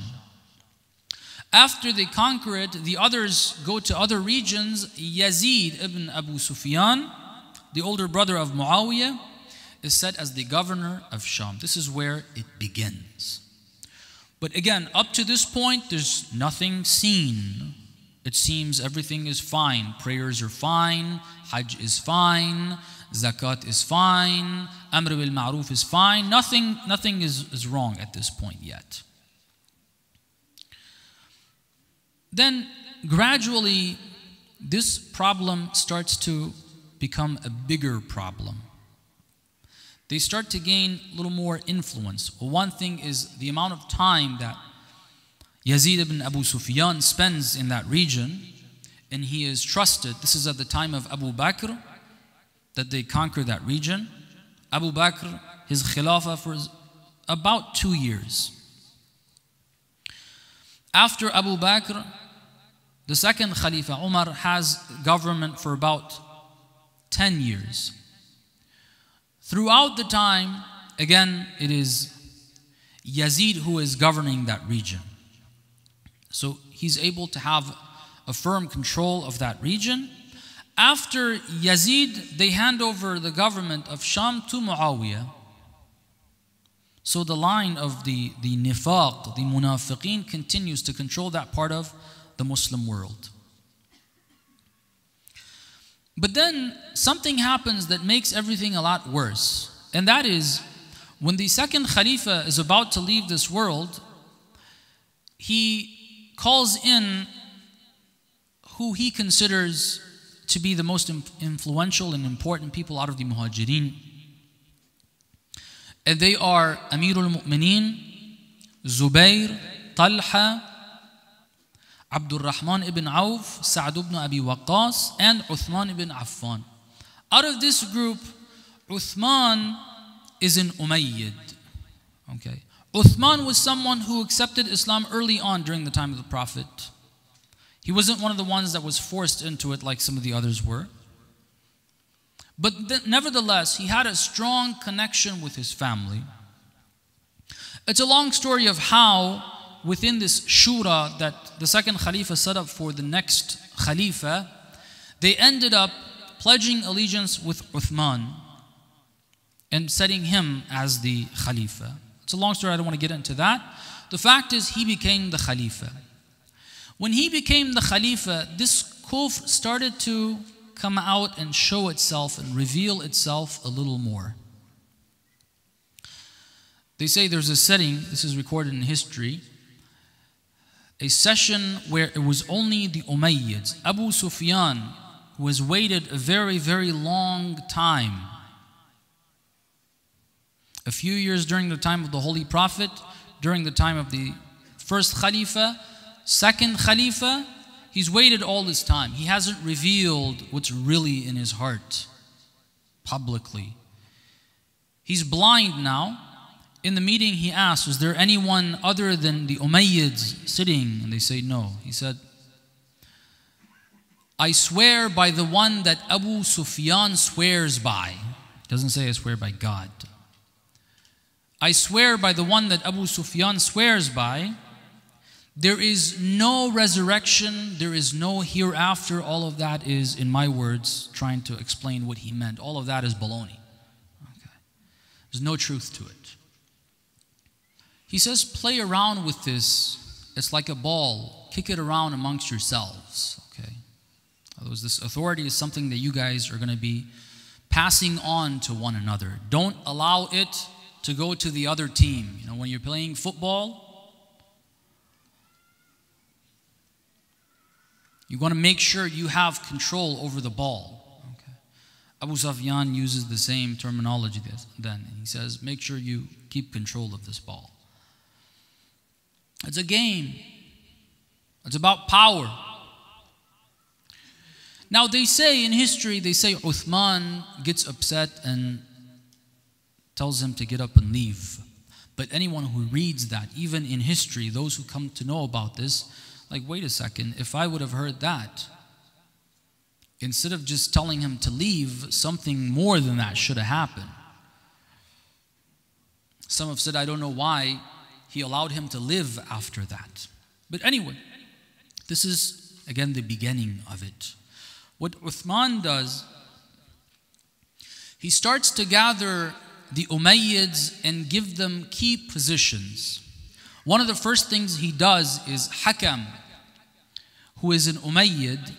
After they conquer it, the others go to other regions. Yazid ibn Abu Sufyan, the older brother of Muawiyah, is set as the governor of Sham. This is where it begins. But again, up to this point, there's nothing seen. It seems everything is fine. Prayers are fine, Hajj is fine, Zakat is fine, Amr bil Ma'ruf is fine. Nothing, nothing is, is wrong at this point yet. Then gradually, this problem starts to become a bigger problem they start to gain a little more influence. One thing is the amount of time that Yazid ibn Abu Sufyan spends in that region, and he is trusted. This is at the time of Abu Bakr that they conquer that region. Abu Bakr, his khilafah for about two years. After Abu Bakr, the second Khalifa, Umar, has government for about 10 years. Throughout the time, again, it is Yazid who is governing that region. So he's able to have a firm control of that region. After Yazid, they hand over the government of Sham to Muawiyah. So the line of the, the nifaq, the munafiqeen, continues to control that part of the Muslim world. But then something happens that makes everything a lot worse. And that is when the second Khalifa is about to leave this world, he calls in who he considers to be the most influential and important people out of the Muhajirin. And they are Amirul Mu'mineen, Zubair, Talha, Abdul Rahman ibn Auf, Sa'd ibn Abi Waqqas, and Uthman ibn Affan. Out of this group, Uthman is an Umayyad. Okay. Uthman was someone who accepted Islam early on during the time of the Prophet. He wasn't one of the ones that was forced into it like some of the others were. But th- nevertheless, he had a strong connection with his family. It's a long story of how within this shura that the second Khalifa set up for the next Khalifa, they ended up pledging allegiance with Uthman and setting him as the Khalifa. It's a long story, I don't want to get into that. The fact is, he became the Khalifa. When he became the Khalifa, this kufr started to come out and show itself and reveal itself a little more. They say there's a setting, this is recorded in history, a session where it was only the Umayyads. Abu Sufyan, who has waited a very, very long time. A few years during the time of the Holy Prophet, during the time of the first Khalifa, second Khalifa, he's waited all this time. He hasn't revealed what's really in his heart publicly. He's blind now in the meeting, he asked, Was there anyone other than the Umayyads sitting? And they say, No. He said, I swear by the one that Abu Sufyan swears by. It doesn't say I swear by God. I swear by the one that Abu Sufyan swears by. There is no resurrection, there is no hereafter. All of that is, in my words, trying to explain what he meant. All of that is baloney. There's no truth to it. He says, play around with this. It's like a ball. Kick it around amongst yourselves. Okay? This authority is something that you guys are going to be passing on to one another. Don't allow it to go to the other team. You know, when you're playing football, you want to make sure you have control over the ball. Okay. Abu Sufyan uses the same terminology then. He says, make sure you keep control of this ball. It's a game. It's about power. Now they say in history, they say Uthman gets upset and tells him to get up and leave. But anyone who reads that, even in history, those who come to know about this, like, wait a second, if I would have heard that, instead of just telling him to leave, something more than that should have happened. Some have said, I don't know why he allowed him to live after that. But anyway, this is again the beginning of it. What Uthman does, he starts to gather the Umayyads and give them key positions. One of the first things he does is Hakam, who is an Umayyad,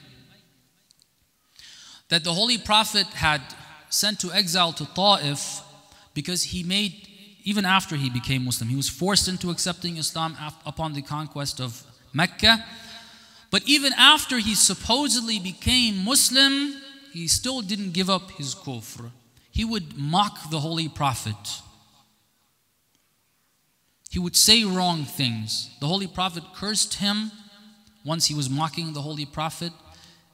that the Holy Prophet had sent to exile to Ta'if because he made even after he became Muslim. He was forced into accepting Islam upon the conquest of Mecca. But even after he supposedly became Muslim, he still didn't give up his kufr. He would mock the Holy Prophet. He would say wrong things. The Holy Prophet cursed him once he was mocking the Holy Prophet,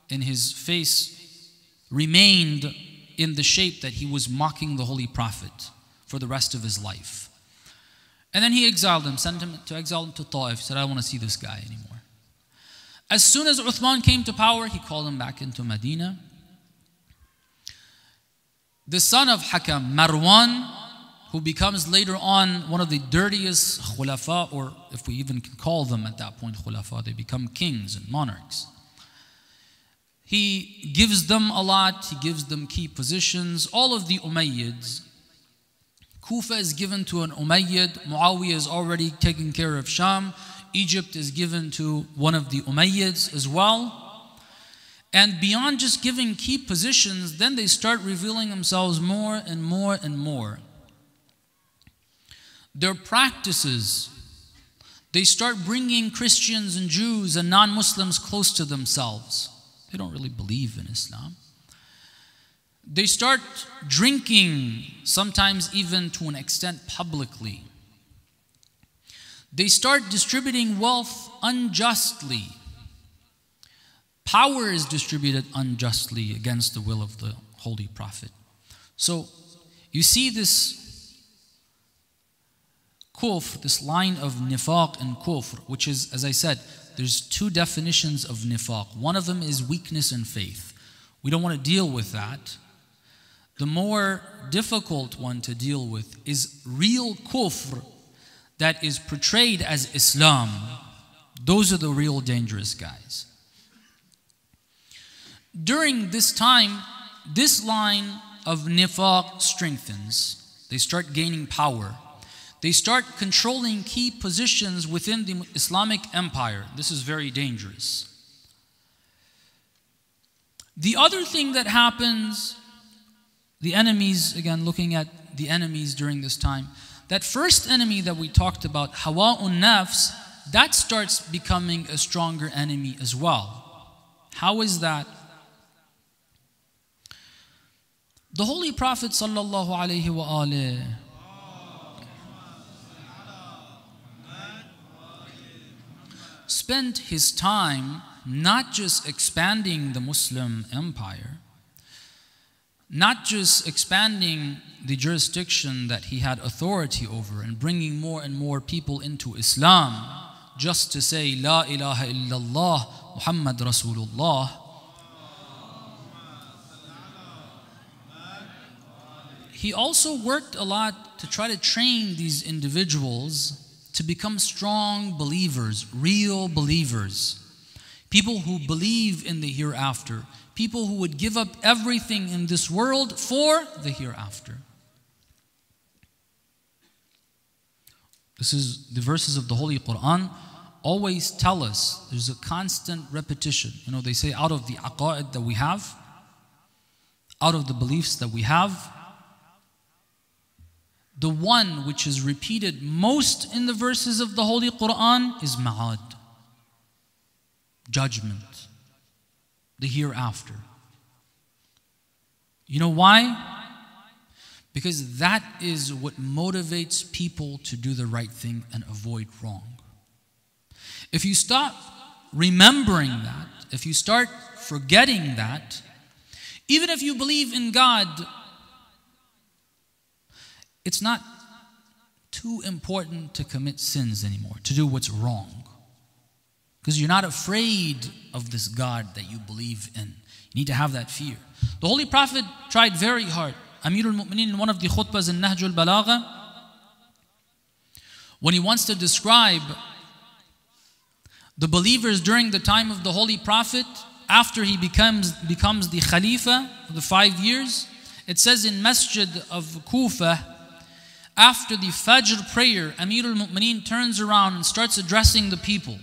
and his face remained in the shape that he was mocking the Holy Prophet for the rest of his life. And then he exiled him, sent him to exile him to Ta'if. He said, I don't want to see this guy anymore. As soon as Uthman came to power, he called him back into Medina. The son of Hakam, Marwan, who becomes later on one of the dirtiest khulafa, or if we even can call them at that point khulafa, they become kings and monarchs. He gives them a lot, he gives them key positions. All of the Umayyads Kufa is given to an Umayyad. Muawiyah is already taking care of Sham. Egypt is given to one of the Umayyads as well. And beyond just giving key positions, then they start revealing themselves more and more and more. Their practices, they start bringing Christians and Jews and non Muslims close to themselves. They don't really believe in Islam. They start drinking, sometimes even to an extent publicly. They start distributing wealth unjustly. Power is distributed unjustly against the will of the Holy Prophet. So you see this kufr, this line of nifaq and kufr, which is, as I said, there's two definitions of nifaq. One of them is weakness in faith. We don't want to deal with that. The more difficult one to deal with is real kufr that is portrayed as Islam. Those are the real dangerous guys. During this time, this line of nifaq strengthens. They start gaining power. They start controlling key positions within the Islamic empire. This is very dangerous. The other thing that happens the enemies, again, looking at the enemies during this time, that first enemy that we talked about, Hawa'un Nafs, that starts becoming a stronger enemy as well. How is that? The Holy Prophet sallallahu alaihi wasallam spent his time not just expanding the Muslim empire, not just expanding the jurisdiction that he had authority over and bringing more and more people into Islam just to say La ilaha illallah Muhammad Rasulullah. He also worked a lot to try to train these individuals to become strong believers, real believers, people who believe in the hereafter, people who would give up everything in this world for the hereafter. This is the verses of the Holy Quran always tell us there's a constant repetition. You know, they say out of the aqa'id that we have, out of the beliefs that we have, the one which is repeated most in the verses of the Holy Quran is ma'ad, judgment, the hereafter. You know why? Because that is what motivates people to do the right thing and avoid wrong. If you stop remembering that, if you start forgetting that, even if you believe in God, it's not too important to commit sins anymore, to do what's wrong. Because you're not afraid of this God that you believe in. You need to have that fear. The Holy Prophet tried very hard. Amir al-Mu'mineen in one of the khutbahs in Nahj al-Balagha, when he wants to describe the believers during the time of the Holy Prophet, after he becomes, becomes the Khalifa for the five years, it says in Masjid of Kufa, after the Fajr prayer, Amir al-Mu'mineen turns around and starts addressing the people.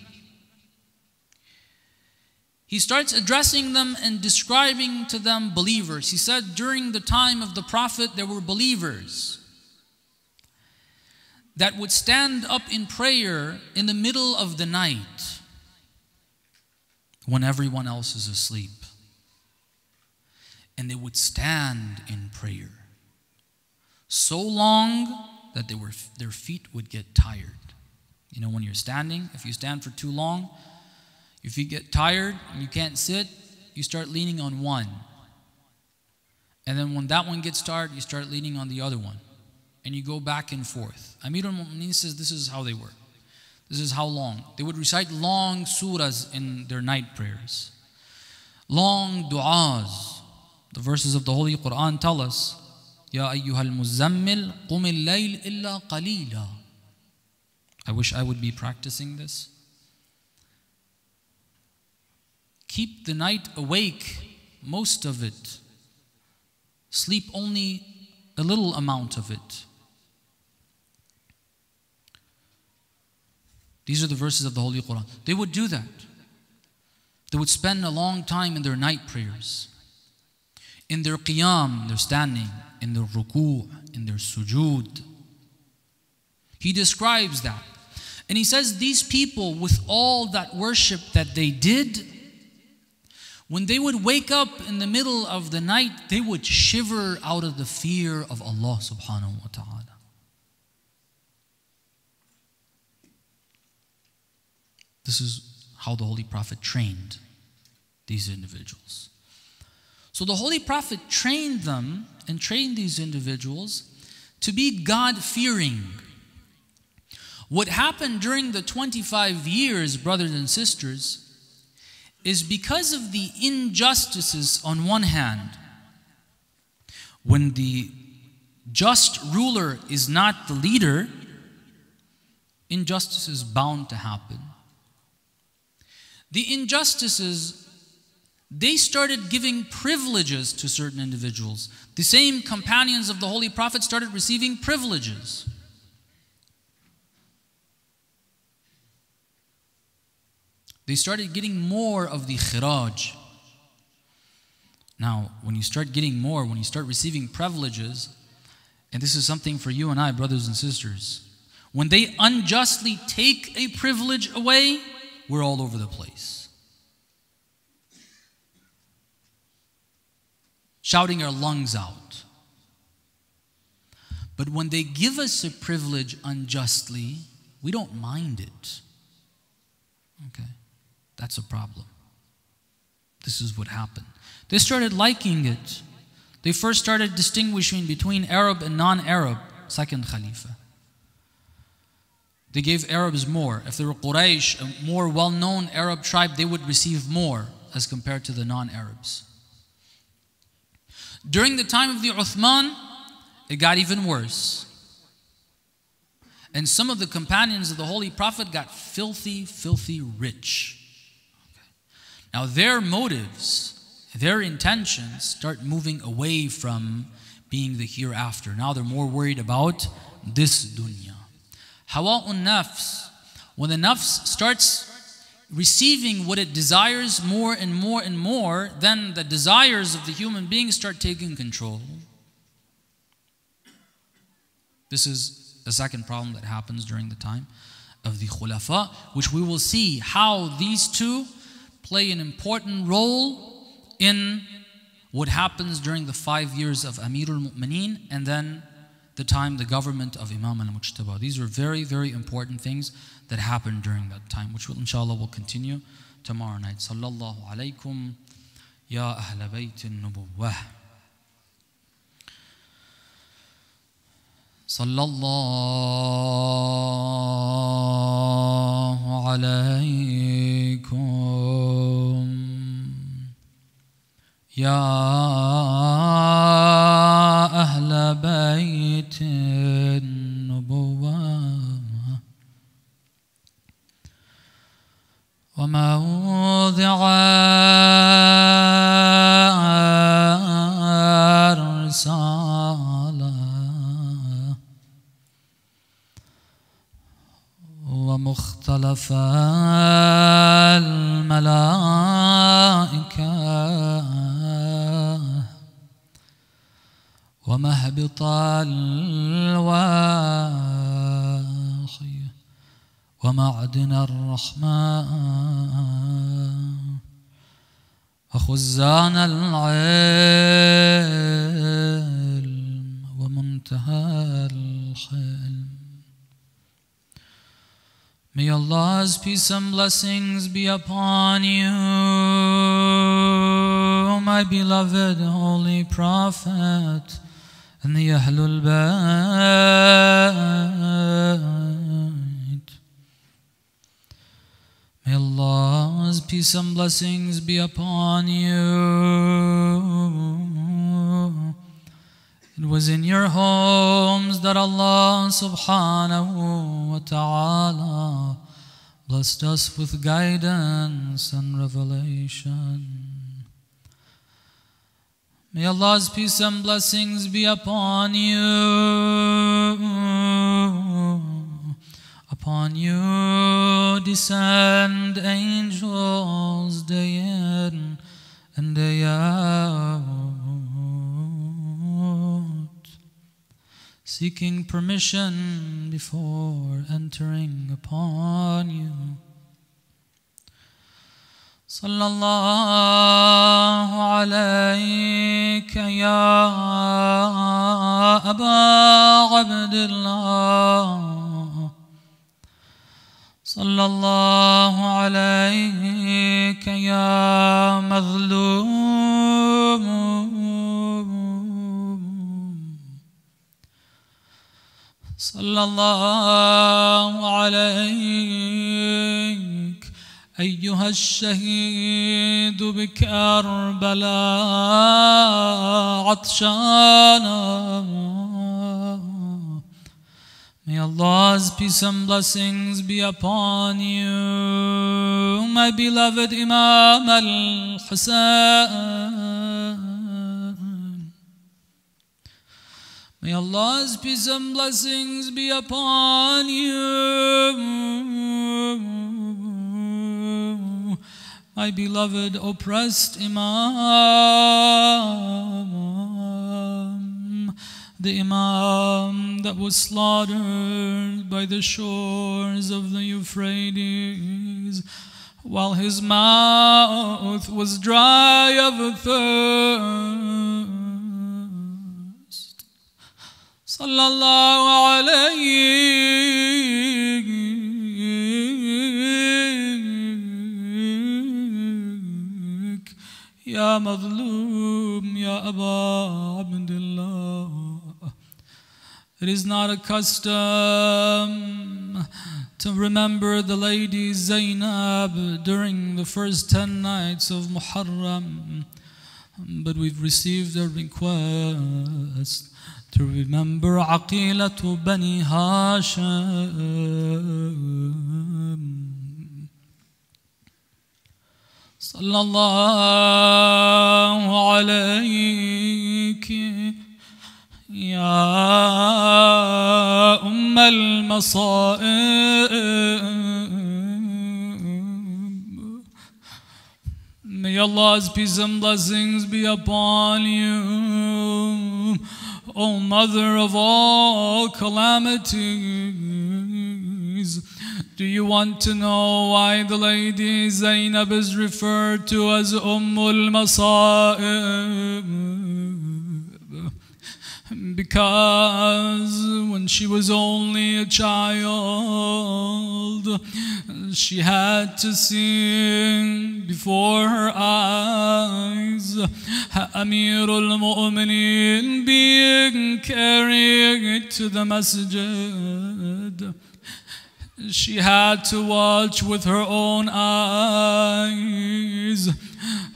He starts addressing them and describing to them believers. He said, during the time of the Prophet, there were believers that would stand up in prayer in the middle of the night when everyone else is asleep. And they would stand in prayer so long that they were, their feet would get tired. You know, when you're standing, if you stand for too long, if you get tired and you can't sit, you start leaning on one. And then when that one gets tired, you start leaning on the other one. And you go back and forth. Amir al Mu'mineen says this is how they were. This is how long. They would recite long surahs in their night prayers, long du'as. The verses of the Holy Quran tell us, Ya ayyuhal muzammil qum al-layl illa qalila. I wish I would be practicing this. Keep the night awake, most of it. Sleep only a little amount of it. These are the verses of the Holy Quran. They would do that. They would spend a long time in their night prayers, in their qiyam, their standing, in their ruku', in their sujood. He describes that. And he says, These people, with all that worship that they did, when they would wake up in the middle of the night, they would shiver out of the fear of Allah subhanahu wa ta'ala. This is how the Holy Prophet trained these individuals. So the Holy Prophet trained them and train these individuals to be God fearing. What happened during the 25 years, brothers and sisters, is because of the injustices on one hand. When the just ruler is not the leader, injustice is bound to happen. The injustices, they started giving privileges to certain individuals. The same companions of the Holy Prophet started receiving privileges. they started getting more of the khiraj. Now, when you start getting more, when you start receiving privileges, and this is something for you and I, brothers and sisters, when they unjustly take a privilege away, we're all over the place. Shouting our lungs out. But when they give us a privilege unjustly, we don't mind it. Okay. That's a problem. This is what happened. They started liking it. They first started distinguishing between Arab and non Arab, second Khalifa. They gave Arabs more. If they were Quraysh, a more well known Arab tribe, they would receive more as compared to the non Arabs. During the time of the Uthman, it got even worse. And some of the companions of the Holy Prophet got filthy, filthy rich. Now, their motives, their intentions start moving away from being the hereafter. Now they're more worried about this dunya. Hawa'un nafs. When the nafs starts receiving what it desires more and more and more, then the desires of the human being start taking control. This is the second problem that happens during the time of the khulafa, which we will see how these two play an important role in what happens during the five years of Amirul Mu'mineen and then the time the government of Imam al-Mujtaba. These are very, very important things that happened during that time, which will inshallah will continue tomorrow night. Sallallahu alaykum ya ahla bayt. صلى الله عليكم يا أهل بيت وموضع الرسالة ومختلف الملائكة ومهبط الوالد ومعدن الرحمن وخزان العلم ومنتهى الحلم May Allah's peace and blessings be upon you, my beloved Holy Prophet, and the Ahlul Bayt. May Allah's peace and blessings be upon you. It was in your homes that Allah subhanahu wa ta'ala blessed us with guidance and revelation. May Allah's peace and blessings be upon you. Upon you descend angels day in and day out, seeking permission before entering upon you. صلى الله عليك يا أبا عبد الله صلى الله عليك يا مظلوم. صلى الله عليك. أيها الشهيد بكربلاء عطشانا. May Allah's peace and blessings be upon you, my beloved Imam al-Husayn. May Allah's peace and blessings be upon you, my beloved oppressed Imam, the Imam that was slaughtered by the shores of the Euphrates, while his mouth was dry of thirst. Sallallahu alayhi Ya Madlum, Ya Aba Abdullah. It is not a custom to remember the lady Zainab during the first 10 nights of Muharram, but we've received a request to remember Aqilatu Bani Hashim. Sallallahu alayhi يا أم المصائب May Allah's peace and blessings be upon you, O mother of all calamities. Do you want to know why the lady Zainab is referred to as Ummul Masa'ib? Because when she was only a child, she had to see before her eyes Amirul Mu'mineen being carried to the masjid. She had to watch with her own eyes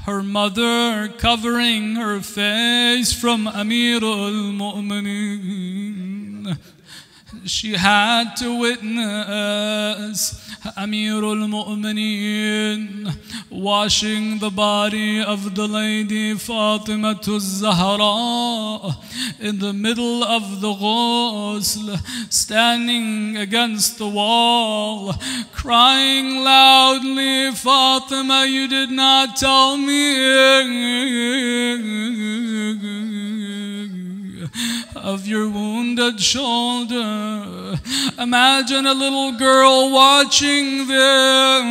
her mother covering her face from Amir al-Mu'mineen. She had to witness Amirul Mu'mineen washing the body of the lady Fatima to Zahra in the middle of the ghusl, standing against the wall, crying loudly, Fatima, you did not tell me of your wounded shoulder. Imagine a little girl watching this.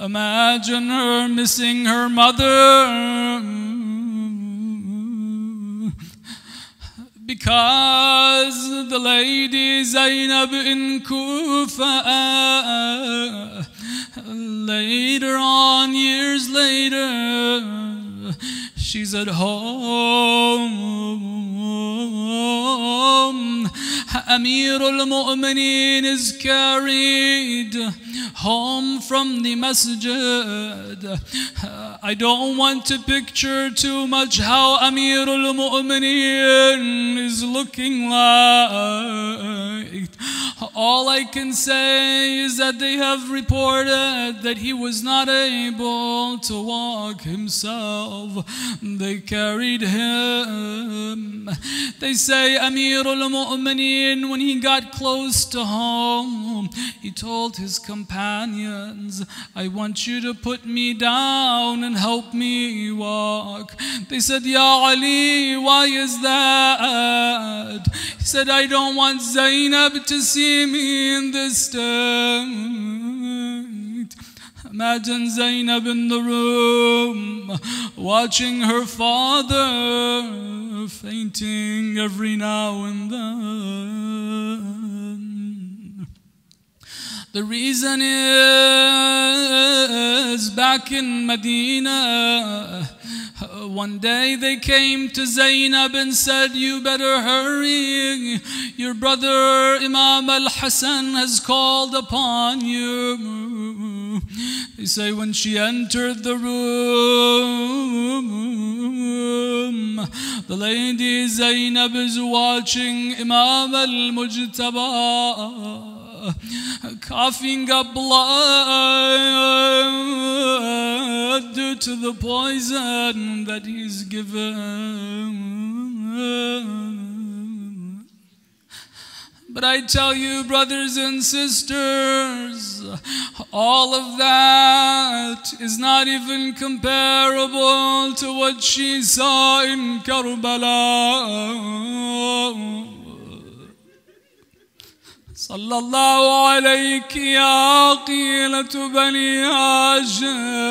Imagine her missing her mother. Because the lady Zainab in Kufa later on, years later, she's at home. Amirul Mu'mineen is carried home from the masjid. I don't want to picture too much how Amir Amirul Mu'mineen is looking like. All I can say is that they have reported that he was not able to walk himself. They carried him. They say Amir Amirul Mu'mineen, when he got close to home, he told his companions, I want you to put me down and help me walk. They said, Ya Ali, why is that? He said, I don't want Zainab to see me in this state. Imagine Zainab in the room watching her father fainting every now and then. The reason is back in Medina. One day they came to Zainab and said, You better hurry. Your brother Imam al Hassan has called upon you. They say, When she entered the room, the lady Zainab is watching Imam al Mujtaba coughing up blood due to the poison that he's given. But I tell you, brothers and sisters, all of that is not even comparable to what she saw in Karbala. صلى الله عليك يا قيلة بني هاشم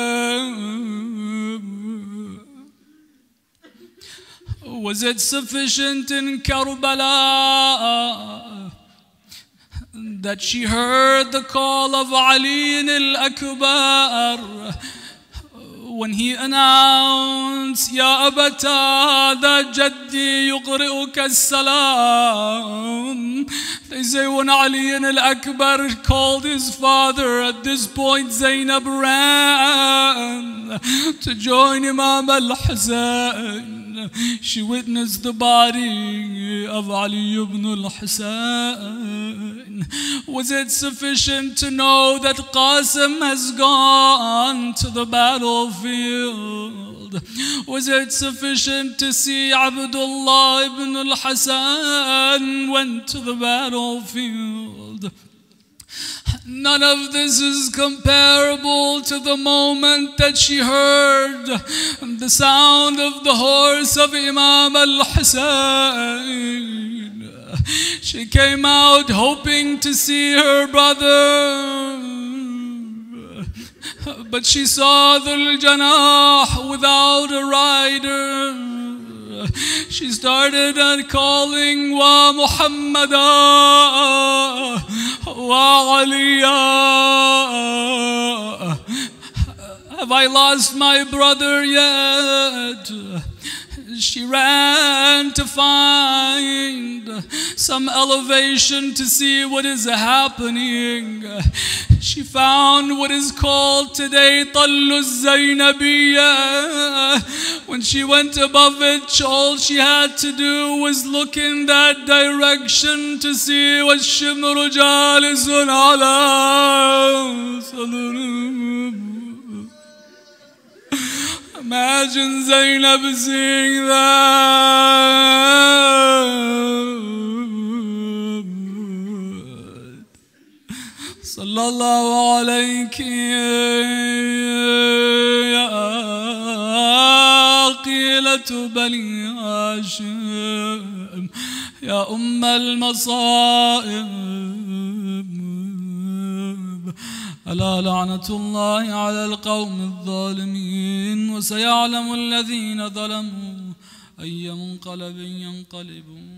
Was it sufficient in Karbala that she heard the call of Ali al-Akbar when he announced يا أبتا هذا جدي يقرئك السلام They say when Ali al-Akbar called his father at this point Zainab ran to join Imam al-Husayn she witnessed the body of Ali ibn al-Husayn Was it sufficient to know that Qasim has gone to the battlefield? Was it sufficient to see Abdullah ibn al-Hasan went to the battlefield? None of this is comparable to the moment that she heard the sound of the horse of Imam al Hussein. She came out hoping to see her brother, but she saw the Janah without a rider. She started at calling Wa Muhammadah Wa Aliyah. Have I lost my brother yet? She ran to find some elevation to see what is happening. She found what is called today Tallu Zainabiyya. When she went above it, all she had to do was look in that direction to see what Shimru Jalisun sadru. Imagine Zainab seeing that. Sallallahu alayki ya قيلة بني هاشم يا أم المصائب ألا لعنة الله على القوم الظالمين؟ وسيعلم الذين ظلموا أي منقلب ينقلبون.